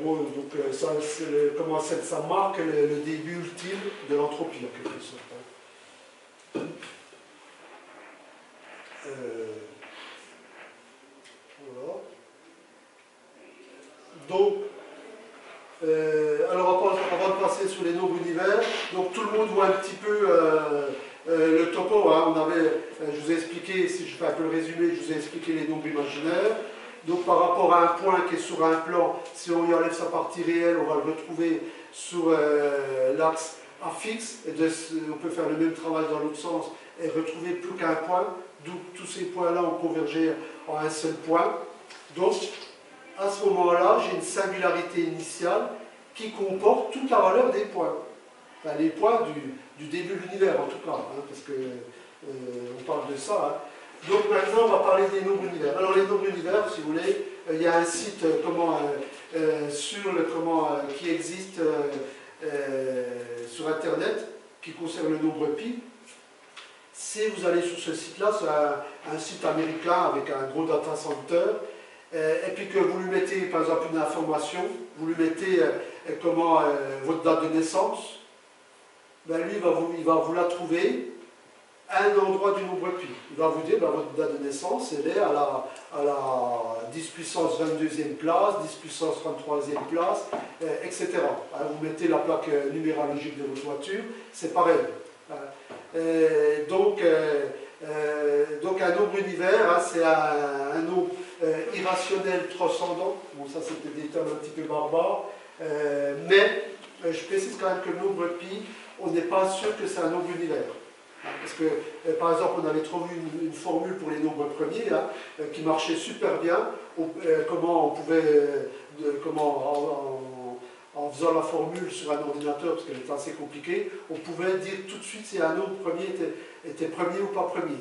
bon, donc ça, ça marque le, début ultime de l'entropie en quelque sorte. Hein. voilà. Donc, alors avant de passer sur les nombres univers, donc tout le monde voit un petit peu le topo. Hein. on avait, je vous ai expliqué, si je fais un peu le résumé, je vous ai expliqué les nombres imaginaires. Donc par rapport à un point qui est sur un plan, si on y enlève sa partie réelle, on va le retrouver sur euh, l'axe A fixe, et on peut faire le même travail dans l'autre sens et retrouver plus qu'un point, d'où tous ces points-là ont convergé en un seul point. Donc, à ce moment-là, j'ai une singularité initiale qui comporte toute la valeur des points. Enfin, les points du, début de l'univers, en tout cas, hein, parce qu'on euh, parle de ça. Hein. Donc maintenant, on va parler des nombres univers. Alors les nombres univers, si vous voulez, euh, il y a un site euh, comment, euh, sur le, comment, qui existe sur Internet qui concerne le nombre pi. Si vous allez sur ce site-là, c'est un, site américain avec un gros data center, et puis que vous lui mettez par exemple une information, vous lui mettez comment, votre date de naissance, ben lui il va, vous, il va vous la trouver un endroit du nombre pi. Il va vous dire, ben, votre date de naissance, elle est à la, à la 10 puissance 22e place, 10 puissance 33e place, euh, etc. Hein, vous mettez la plaque euh, numérologique de votre voiture, c'est pareil. Hein. Euh, donc, donc un nombre univers, hein, c'est un, nombre irrationnel transcendant. Bon, ça c'était des termes un petit peu barbares. mais je précise quand même que le nombre pi, on n'est pas sûr que c'est un nombre univers. Parce que, euh, par exemple, on avait trouvé une, formule pour les nombres premiers euh, qui marchait super bien. Euh, comment on pouvait, comment, en, faisant la formule sur un ordinateur, parce qu'elle était assez compliquée, on pouvait dire tout de suite si un nombre premier était, premier ou pas premier.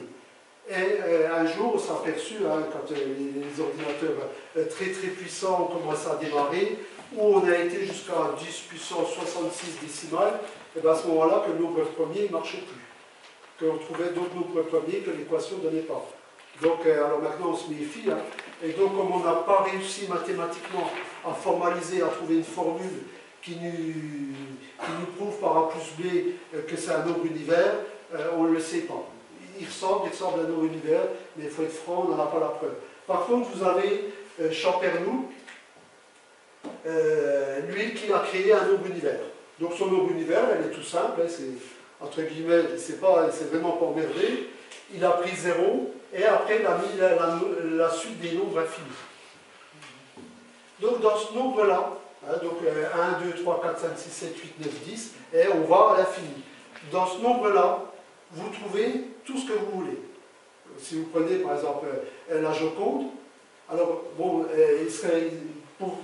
Et un jour, on s'est aperçu, quand les, ordinateurs très très puissants ont commencé à démarrer, où on a été jusqu'à 10 puissance 66 décimales, et bien à ce moment-là, que nombre premier ne marchait plus qu'on trouvait d'autres nombres premiers que l'équation ne donnait pas. Donc, euh, alors maintenant, on se méfie. Hein. et donc, comme on n'a pas réussi mathématiquement à formaliser, à trouver une formule qui nous, nous prouve par A plus B euh, que c'est un nombre univers, euh, on ne le sait pas. Il ressemble, il ressemble à univers, mais il faut être franc, on n'en a pas la preuve. Par contre, vous avez Champernou, lui qui a créé un nombre univers. Donc son nombre univers, elle est tout simple, hein, c'est entre guillemets, il s'est vraiment pas emmerdé, il a pris zéro, et après il a mis la, suite des nombres infinis. Donc dans ce nombre-là, hein, donc 1, 2, 3, 4, 5, 6, 7, 8, 9, 10, et on va à l'infini. Dans ce nombre-là, vous trouvez tout ce que vous voulez. Si vous prenez par exemple euh, la Joconde, alors bon, euh, il serait, pour,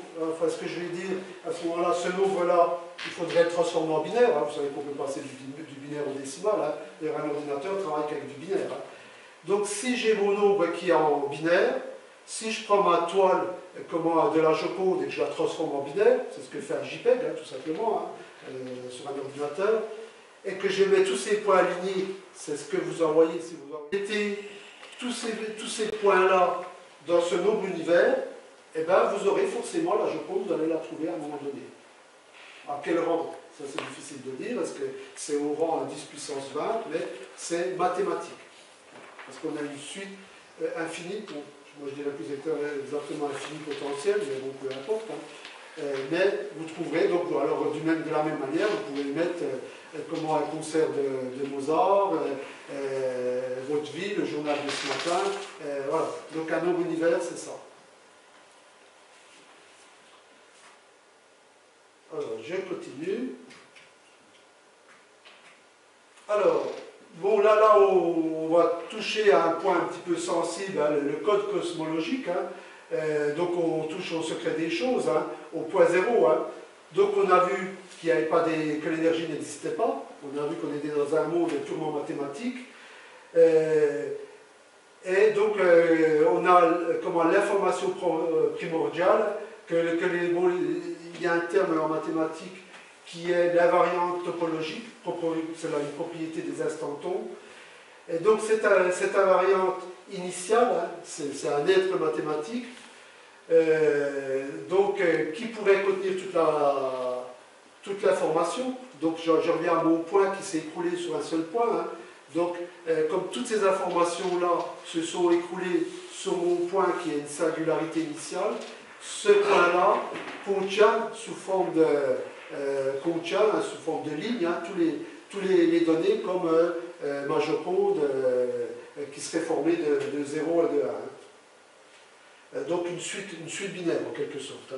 ce que je vais dire, à ce moment-là, ce nombre-là, il faudrait le transformer en binaire. Hein. Vous savez qu'on peut passer du, binaire au décimal. Hein. D'ailleurs, un ordinateur travaille avec du binaire. Hein. Donc, si j'ai mon nombre qui est en binaire, si je prends ma toile comment, de la Joconde et que je la transforme en binaire, c'est ce que fait un JPEG, tout simplement, euh, sur un ordinateur, et que je mets tous ces points alignés, c'est ce que vous envoyez si vous mettez tous ces, tous ces points-là dans ce nombre univers, eh ben, vous aurez forcément la Joconde, vous allez la trouver à un moment donné. À quel rang? Ça c'est difficile de dire, parce que c'est au rang à 10 puissance 20, mais c'est mathématique. Parce qu'on a une suite euh, infinie, moi je dirais plus exactement infinie potentielle, mais bon, peu importe. Hein. Euh, mais vous trouverez, donc, alors du même, de la même manière, vous pouvez mettre euh, comment un concert de, Mozart, votre vie, le journal de ce matin, voilà. Donc un nombre univers, c'est ça. Alors, je continue. Alors, bon, là, là, on, va toucher à un point un petit peu sensible, hein, le, code cosmologique. Hein. Euh, donc, on touche au secret des choses, hein, au point zéro. Donc, on a vu qu'il avait pas des, que l'énergie n'existait pas. On a vu qu'on était dans un monde purement mathématique. Euh, et donc, euh, on a comment l'information primordiale que, il y a un terme en mathématiques qui est l'invariante topologique, c'est une propriété des instantons. Et donc cette, invariante initiale, hein, c'est un être mathématique, euh, donc, euh, qui pourrait contenir toute la toute l'information. Donc je, reviens à mon point qui s'est écroulé sur un seul point. Hein. Donc euh, comme toutes ces informations-là se sont écroulées sur mon point qui est une singularité initiale, ce point-là contient sous forme de, euh, contient, hein, sous forme de ligne hein, tous, les, tous les, données comme euh, euh qui serait formé de, 0 et de 1. donc une suite, une suite binaire en quelque sorte.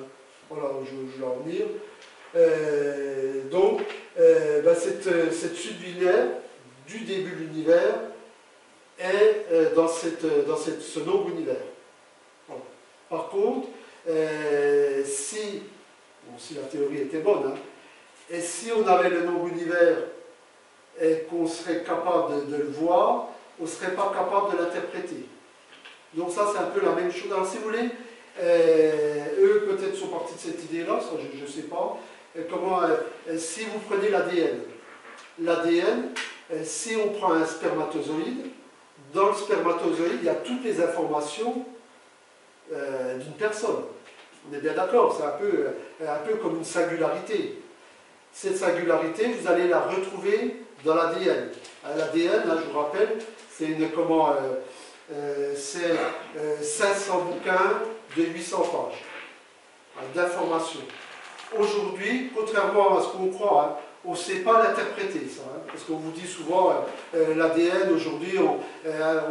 Voilà, je, je vais en venir. Donc, ben, cette, cette, suite binaire du début de l'univers est dans, cette, dans cette, ce nombre univers. Par contre, euh, si, si la théorie était bonne, hein, et si on avait le nombre univers et qu'on serait capable de, le voir, on ne serait pas capable de l'interpréter. Donc ça, c'est un peu la même chose. Alors si vous voulez, euh, eux peut-être sont partis de cette idée-là, je ne sais pas. Euh, si vous prenez l'ADN, l'ADN, si on prend un spermatozoïde, dans le spermatozoïde, il y a toutes les informations d'une personne. On est bien d'accord, c'est un peu, euh, un peu comme une singularité. Cette singularité, vous allez la retrouver dans l'ADN. Euh, L'ADN, je vous rappelle, c'est comment euh, c'est 500 bouquins de 800 pages d'informations. Aujourd'hui, contrairement à ce qu'on croit, hein, on ne sait pas l'interpréter, ça. Hein, parce qu'on vous dit souvent, l'ADN, aujourd'hui, on,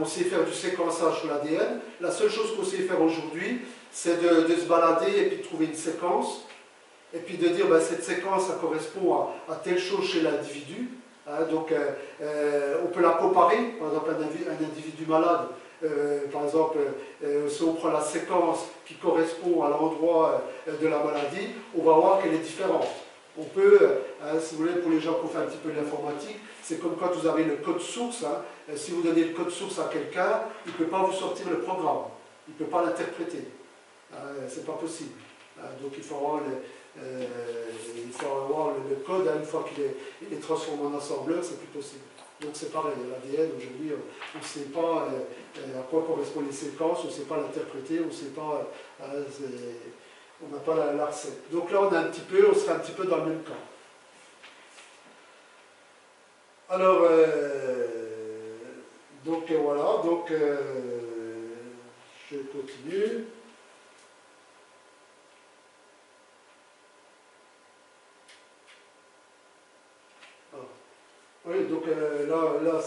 on, sait faire du séquençage sur l'ADN. La seule chose qu'on sait faire aujourd'hui, c'est de, se balader et puis de trouver une séquence, et puis de dire ben, cette séquence ça correspond à, telle chose chez l'individu. Hein, donc euh, euh, on peut la comparer, par exemple un, individu malade, euh, par exemple si on prend la séquence qui correspond à l'endroit de la maladie, on va voir qu'elle est différente. On peut, hein, si vous voulez, pour les gens qui ont fait un petit peu l'informatique, c'est comme quand vous avez le code source. Hein, si vous donnez le code source à quelqu'un, il ne peut pas vous sortir le programme. Il ne peut pas l'interpréter. Ah, c'est pas possible. Ah, donc il faut avoir le, euh, il faut avoir le, code, hein, une fois qu'il est, est, transformé en assembleur, c'est plus possible. Donc c'est pareil, l'ADN aujourd'hui, on ne sait pas euh, à quoi correspondent les séquences, on ne sait pas l'interpréter, on ne sait pas, euh, on n'a pas la, recette. Donc là on a un petit peu, on serait un petit peu dans le même cas. Alors, donc voilà, donc je continue. Oui, donc euh, là, là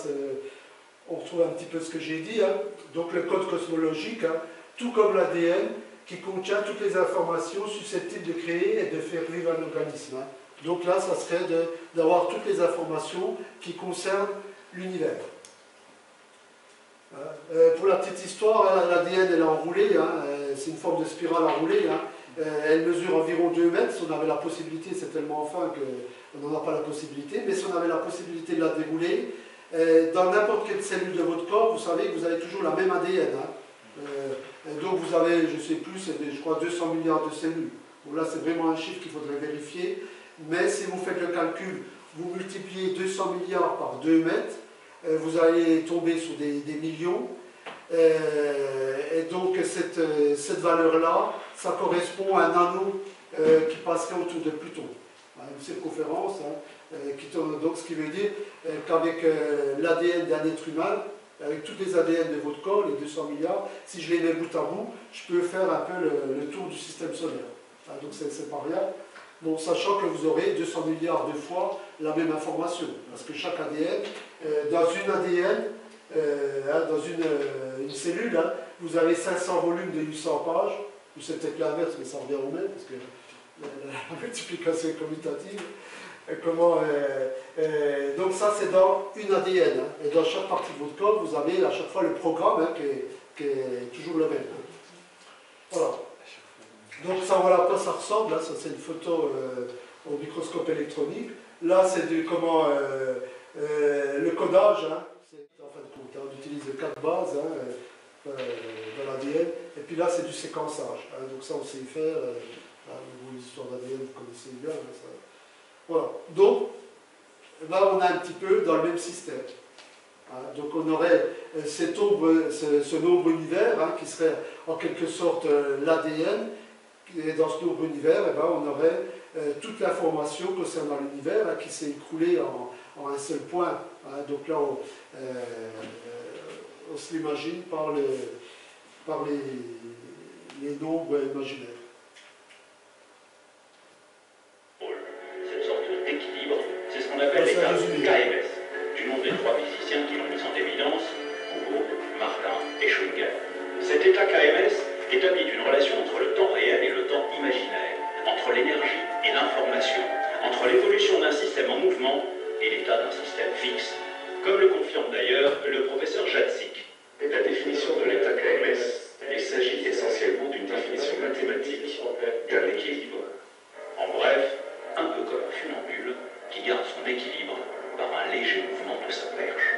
on retrouve un petit peu ce que j'ai dit. Hein. Donc le code cosmologique, hein, tout comme l'ADN, qui contient toutes les informations susceptibles de créer et de faire vivre un organisme. Hein. Donc là, ça serait d'avoir toutes les informations qui concernent l'univers. Euh, pour la petite histoire, l'ADN est enroulé, euh, c'est une forme de spirale enroulée. elle mesure environ 2 mètres, si on avait la possibilité, c'est tellement fin que on n'en a pas la possibilité, mais si on avait la possibilité de la dérouler, euh, dans n'importe quelle cellule de votre corps, vous savez que vous avez toujours la même ADN. Hein. Euh, donc vous avez, je ne sais plus, je crois 200 milliards de cellules. Bon, là, c'est vraiment un chiffre qu'il faudrait vérifier. Mais si vous faites le calcul, vous multipliez 200 milliards par 2 mètres, euh, vous allez tomber sur des, millions. et donc cette, cette valeur-là, ça correspond à un anneau qui passerait autour de Pluton une circonférence, hein, euh, qui tourne, donc ce qui veut dire euh, qu'avec euh, l'ADN d'un être humain, avec toutes les ADN de votre corps, les 200 milliards, si je les mets bout à bout, je peux faire un peu le, tour du système solaire. Ah, donc c'est pas rien. Bon, sachant que vous aurez 200 milliards de fois la même information, parce que chaque ADN, dans une ADN, hein, dans une, une cellule, hein, vous avez 500 volumes de 800 pages, ou c'est peut-être l'inverse, mais ça revient au même, la multiplication commutative. Comment, euh, euh, donc ça c'est dans une ADN. Hein. et dans chaque partie de votre corps, vous avez à chaque fois le programme hein, qui, est, toujours le même. Voilà. Donc ça voilà à quoi ça ressemble. Hein. ça c'est une photo euh, au microscope électronique. Là c'est du comment le codage. en fin de compte, on utilise quatre bases dans l'ADN. Et puis là c'est du séquençage. donc ça on sait y faire l'histoire d'ADN, vous connaissez bien. Ça. Voilà. Donc, là, on a un petit peu dans le même système. Hein. donc, on aurait euh, ce, nombre univers hein, qui serait en quelque sorte euh, l'ADN. Et dans ce nombre univers, eh ben, on aurait euh, toute l'information concernant l'univers hein, qui s'est écroulée en, un seul point. donc là, on, se l'imagine par, les nombres imaginaires. l'état KMS, du nom des trois physiciens qui l'ont mis en évidence, Coupeau, Martin et Schrödinger. Cet état KMS établit une relation entre le temps réel et le temps imaginaire, entre l'énergie et l'information, entre l'évolution d'un système en mouvement et l'état d'un système fixe, comme le confirme d'ailleurs le professeur Jatzik. La définition de l'état KMS, il s'agit essentiellement d'une définition mathématique d'un équilibre. En bref, un peu comme un funambule, qui garde son équilibre par un léger mouvement de sa perche.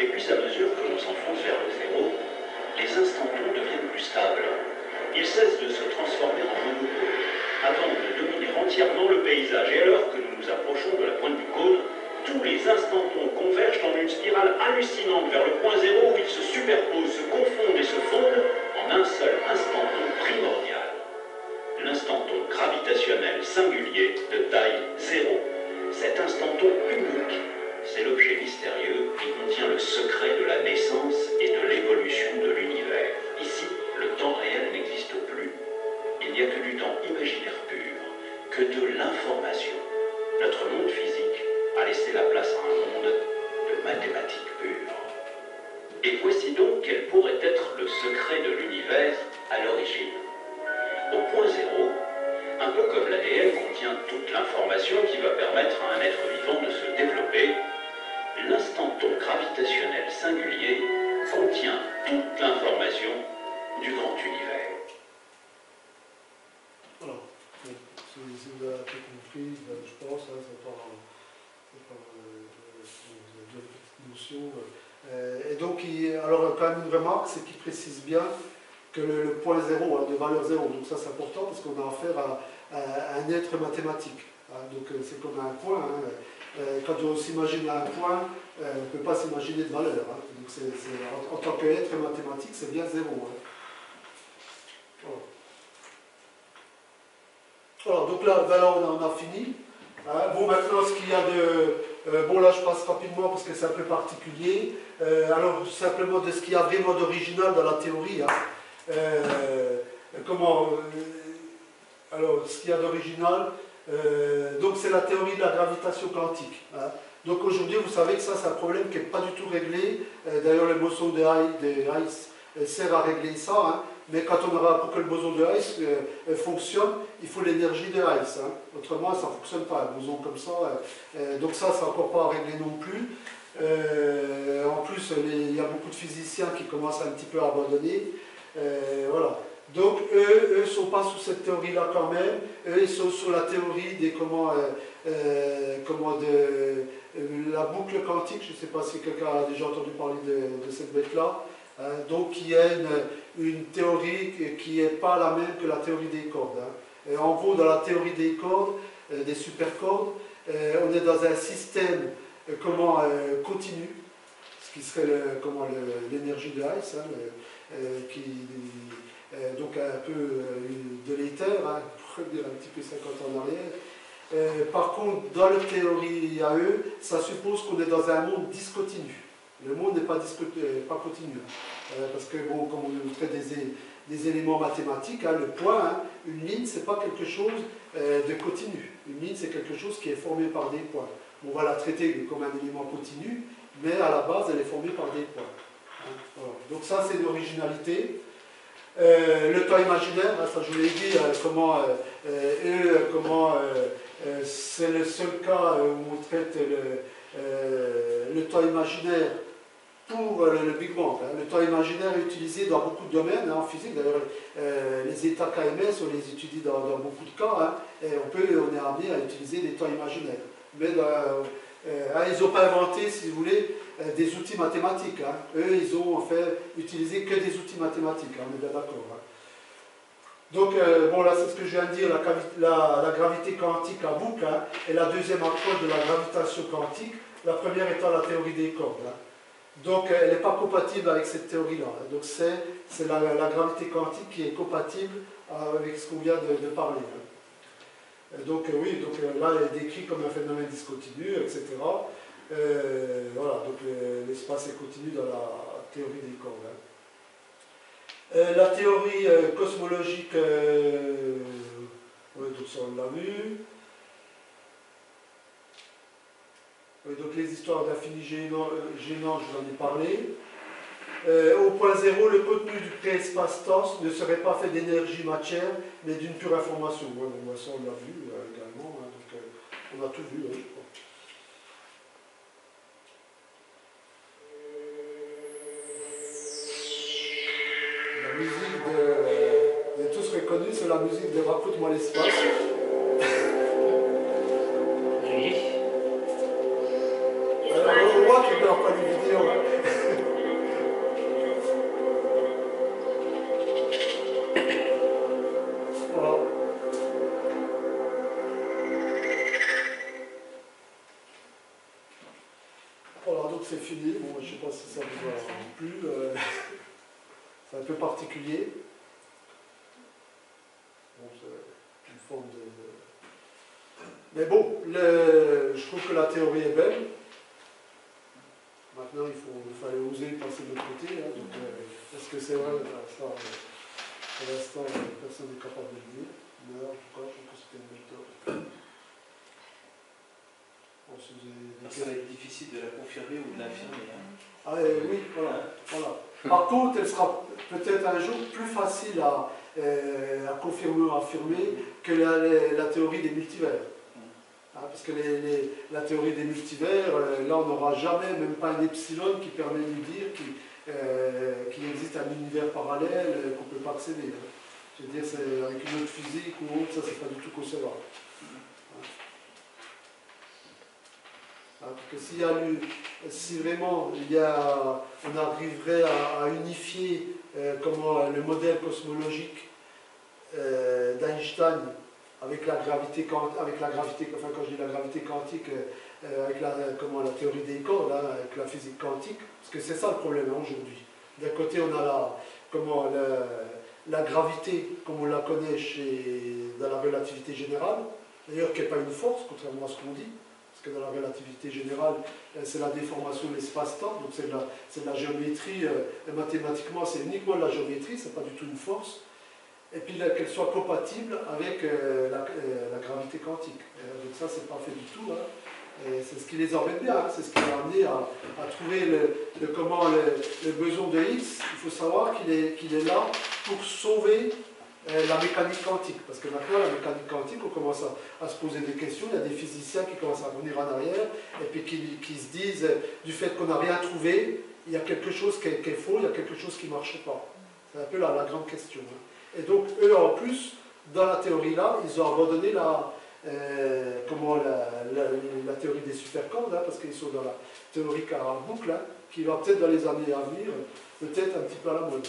Et puis à mesure que l'on s'enfonce vers le zéro, les instantons deviennent plus stables. Ils cessent de se transformer en monopoles, avant de dominer entièrement le paysage. Et alors que nous nous approchons de la pointe du cône, tous les instantons convergent en une spirale hallucinante vers le point zéro où ils se superposent, se confondent et se fondent en un seul instanton primordial. L'instanton gravitationnel singulier de taille zéro. Cet instanton unique, c'est l'objet mystérieux qui contient le secret de la naissance et de l'évolution de l'univers. Ici, le temps réel n'existe plus. Il n'y a que du temps imaginaire pur, que de l'information. Notre monde physique a laissé la place à un monde de mathématiques pures. Et voici donc quel pourrait être le secret de l'univers à l'origine. Au point zéro, un peu comme l'ADN contient toute l'information qui va permettre à un être vivant de se développer, l'instanton gravitationnel singulier contient toute l'information du grand univers. Voilà. Si, vous avez compris, ben, je pense, hein, c'est pas, pas euh, euh, notion. Euh, et donc, il, alors, quand même une remarque, c'est qu'il précise bien que le, point zéro, hein, de valeur zéro, donc ça c'est important parce qu'on a affaire à, un être mathématique. hein. donc, euh, c'est comme un point. hein. Euh, quand on s'imagine un point, euh, on ne peut pas s'imaginer de valeur. Donc, en, tant qu'être mathématique, c'est bien zéro. Voilà. Donc là, ben là, on, a, fini. Bon, maintenant, ce qu'il y a de... bon, là, je passe rapidement parce que c'est un peu particulier. Alors, simplement de ce qu'il y a vraiment d'original dans la théorie. Euh, euh, alors, ce qu'il y a d'original, euh, donc c'est la théorie de la gravitation quantique. hein. Donc aujourd'hui, vous savez que ça, c'est un problème qui n'est pas du tout réglé. D'ailleurs, le boson de Higgs sert à régler ça. hein. Mais quand on aura, pour que le boson de Higgs fonctionne, il faut l'énergie de Higgs. hein. Autrement, ça ne fonctionne pas. Un boson comme ça. donc ça, c'est encore pas à régler non plus. En plus, il y a beaucoup de physiciens qui commencent un petit peu à abandonner. Euh, voilà. Donc eux, eux sont pas sous cette théorie-là quand même. Eux, ils sont sur la théorie des comment, euh, euh, comment de la boucle quantique. Je ne sais pas si quelqu'un a déjà entendu parler de, cette bête-là. Hein, donc il y a une, théorie qui n'est pas la même que la théorie des cordes. hein. En gros, dans la théorie des cordes, des supercordes, on est dans un système comment continu, ce qui serait l'énergie de Heiss, hein, qui euh, donc un peu euh, de l'éther, hein, un petit peu 50 ans en arrière. Euh, par contre, dans leur théorie à eux, ça suppose qu'on est dans un monde discontinu. Le monde n'est pas, euh, pas continu. Euh, parce que, bon, comme on traite des, éléments mathématiques, hein, le point, hein, une ligne, c'est pas quelque chose euh, de continu. Une ligne, c'est quelque chose qui est formé par des points. On va la traiter comme un élément continu, mais à la base, elle est formée par des points. Hein, voilà. Donc ça, c'est l'originalité. Euh, le temps imaginaire, hein, ça je vous l'ai dit, euh, comment, euh, comment c'est le seul cas où on traite le, temps imaginaire pour le, Big Bang. hein. Le temps imaginaire est utilisé dans beaucoup de domaines, hein, en physique. D'ailleurs, les états KMS, on les étudie dans, beaucoup de cas, on, peut, on est amené à utiliser des temps imaginaires. Mais hein, ils n'ont pas inventé, si vous voulez, des outils mathématiques. hein. Eux, ils ont en fait utilisé que des outils mathématiques, hein, on est bien d'accord. hein. Donc, euh, bon, là, c'est ce que je viens de dire, la, gravité quantique à boucle est la deuxième approche de la gravitation quantique, la première étant la théorie des cordes. Donc, euh, elle n'est pas compatible avec cette théorie-là. Donc, c'est la, la gravité quantique qui est compatible euh, avec ce qu'on vient de, de parler. Euh, Donc, euh, oui, donc, euh, là, elle est décrite comme un phénomène discontinu, etc. Euh, voilà, donc l'espace est continu dans la théorie des cordes. hein. Euh, la théorie euh, cosmologique, ouais, donc ça on l'a vu. Donc les histoires d'infini gênant, je vous en ai parlé. Au point zéro, le contenu du pré-espace-temps ne serait pas fait d'énergie-matière, mais d'une pure information. Bon, ça on l'a vu également, hein, donc on a tout vu, hein. Musique de Raconte-moi l'espace. Oui. Alors, on voit qu'il n'y a pas de vidéo. hein. Voilà. Voilà, donc c'est fini. Bon, je ne sais pas si ça vous a plu. euh, c'est un peu particulier. Bon, c'est une forme de... Mais bon, le- je trouve que la théorie est belle. Maintenant, il, faut, il fallait oser passer de l'autre côté. hein, donc, euh, est-ce que c'est vrai euh, Pour l'instant, personne n'est capable de le dire. Mais en tout cas, je trouve que c'était une belle théorie. Bon, si vous avez des Ça va être difficile de la confirmer ou de l'infirmer. hein. ah euh, oui, voilà, voilà. Par contre, elle sera peut-être un jour plus facile à, euh, confirmer ou à affirmer que la, théorie des multivers. Parce que la théorie des multivers, là on n'aura jamais, même pas un epsilon qui permet de nous dire qu'il euh, existe un univers parallèle euh, qu'on ne peut pas accéder. hein. Je veux dire, avec une autre physique ou autre, ça c'est pas du tout concevable. Hein, parce que si vraiment on arriverait à, unifier euh, comment, le modèle cosmologique euh, d'Einstein avec la gravité avec la gravité, enfin quand la gravité quantique, euh, avec la, comment, la théorie des cordes, hein, avec la physique quantique, parce que c'est ça le problème hein, aujourd'hui. D'un côté on a la, comment, la gravité comme on la connaît chez, dans la relativité générale, d'ailleurs qui n'est pas une force, contrairement à ce qu'on dit, parce que dans la relativité générale, euh, c'est la déformation de l'espace-temps, donc c'est de, la- géométrie, euh, et mathématiquement c'est uniquement de la géométrie, c'est pas du tout une force, et puis qu'elle soit compatible avec euh, la, euh, gravité quantique. Euh, donc ça, c'est pas fait du tout. hein. C'est ce qui les embête bien, c'est ce qui a amené à, trouver le, comment, le, boson de Higgs. Il faut savoir qu'il est, est là pour sauver euh, la mécanique quantique. Parce que maintenant, la mécanique quantique, on commence à, se poser des questions. Il y a des physiciens qui commencent à revenir en arrière et puis qui, se disent, euh, du fait qu'on n'a rien trouvé, il y a quelque chose qui est, faux, il y a quelque chose qui ne marche pas. C'est un peu la, grande question. hein. Et donc, eux, en plus, dans la théorie-là, ils ont abandonné la, euh, comment, la, théorie des supercordes, hein, parce qu'ils sont dans la théorie en boucle, qui va peut-être dans les années à venir, peut-être un petit peu à la mode.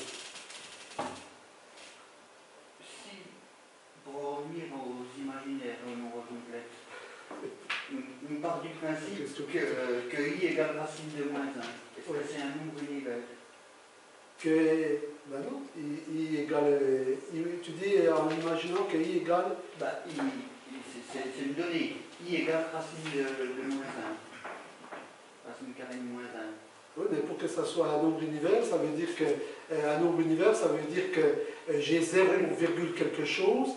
Pour revenir aux imaginaires, aux nombres complexes, on part du principe que- i égale racine de moins 1. Est-ce que c'est un nombre univers? Que, ben non, I, I égale, I- tu dis en imaginant que I égale, i- c'est- une donnée. i égale racine de, de moins 1. Racine carrée de moins 1. oui, mais pour que ça soit un nombre univers, ça veut dire que, euh, un nombre univers, ça veut dire que euh, j'ai 0, virgule quelque chose,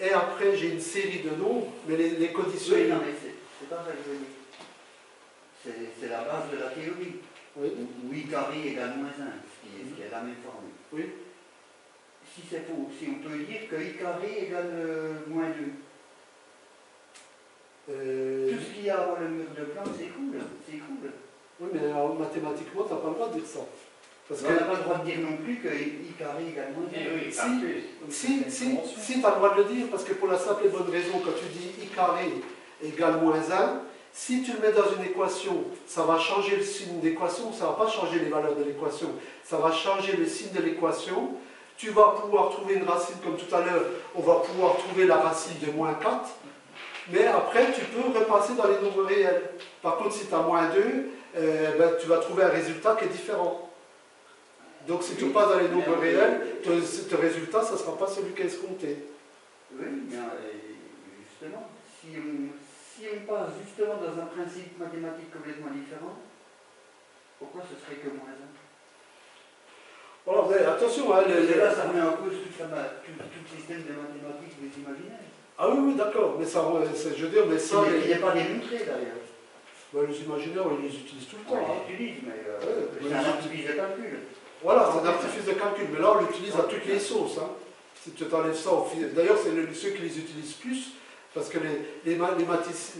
et après j'ai une série de nombres, mais les, les conditions... Oui, non, mais c'est pas ça que je veux dire. C'est la base de la théorie. Oui, Où i carré égale moins 1, ce qui est, ce qui est la même formule. oui. Si c'est faux, si on peut dire que i carré égale euh, moins 2. Euh, Tout ce qu'il y a avant le mur de plan, c'est cool. C'est cool. oui, mais alors, mathématiquement, tu n'as pas le droit de dire ça. Parce on n'a pas le droit de dire non plus que i carré égale moins 1. Eh si, si, si, si tu as le droit de le dire, parce que pour la simple et bonne raison, quand tu dis i carré égale moins 1, si tu le mets dans une équation, ça va changer le signe d'équation, ça ne va pas changer les valeurs de l'équation, ça va changer le signe de l'équation. Tu vas pouvoir trouver une racine, comme tout à l'heure, on va pouvoir trouver la racine de moins 4, mais après tu peux repasser dans les nombres réels. Par contre, si tu as moins 2, euh, ben, tu vas trouver un résultat qui est différent. Donc si tu passes dans les nombres mais- réels, ton, ton résultat, ça ne sera pas celui qui est escompté. Oui, mais euh, justement, si on, si on passe justement dans un principe mathématique complètement différent, pourquoi ce serait que moins 1 Voilà, mais attention, hein, le- Et le- là, ça remet en cause tout, ma- tout, le système de mathématiques des imaginaires. Ah oui, oui, d'accord, mais ça, euh, je veux dire, mais ça, Il les, n'est pas démontré d'ailleurs. ben, les imaginaires, ils les utilisent tout le temps. hein. les utilise, mais euh, Ouais, c'est mais un les- artifice de calcul. Voilà, c'est un artifice de calcul, mais là, on l'utilise à toutes les sauces. hein. Si tu t'enlèves ça, au d'ailleurs, c'est ceux qui les utilisent plus, parce que les, les,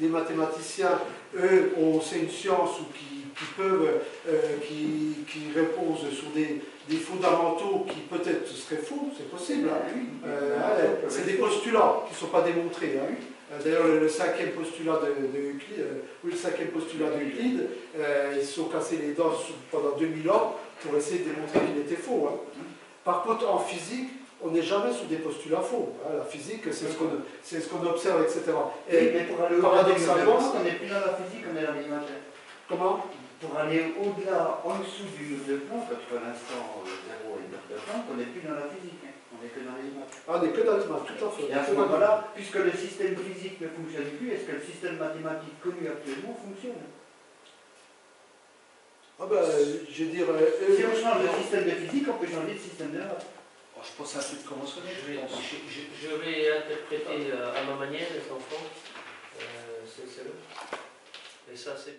mathématiciens, eux, c'est une science qui, qui peuvent, euh, qui, qui reposent sur des, des fondamentaux qui peut-être seraient faux, c'est possible. hein. Euh, hein, c'est des postulats qui ne sont pas démontrés. hein. D'ailleurs, le, le cinquième postulat de, de Euclide, euh, oui, le cinquième postulat d'Euclide, ils se sont cassés les dents pendant 2000 ans pour essayer de démontrer qu'il était faux. hein. Par contre, en physique, on n'est jamais sous des postulats faux. hein. La physique, c'est ce qu'on ce qu'on observe, etc. Et, Et mais pour aller paradoxalement, on n'est plus dans la physique, on est dans l'imaginaire. comment? Pour aller au-delà, en dessous du mur de Planck, parce qu'à l'instant, euh, zéro est mur de Planck, on n'est plus dans la physique, hein. on n'est que dans l'imaginaire. Ah, on n'est que dans les maths, tout à fait. Et à ce moment-là, puisque le système physique ne fonctionne plus, est-ce que le système mathématique connu actuellement fonctionne? Ah ben, je veux dire, euh, Si on change de système de physique, on peut changer de système de. Oh, je pense à un truc conventionnel, Je je je, je- je vais interpréter euh, à ma manière les enfants. Euh, c'est eux. Et ça, c'est.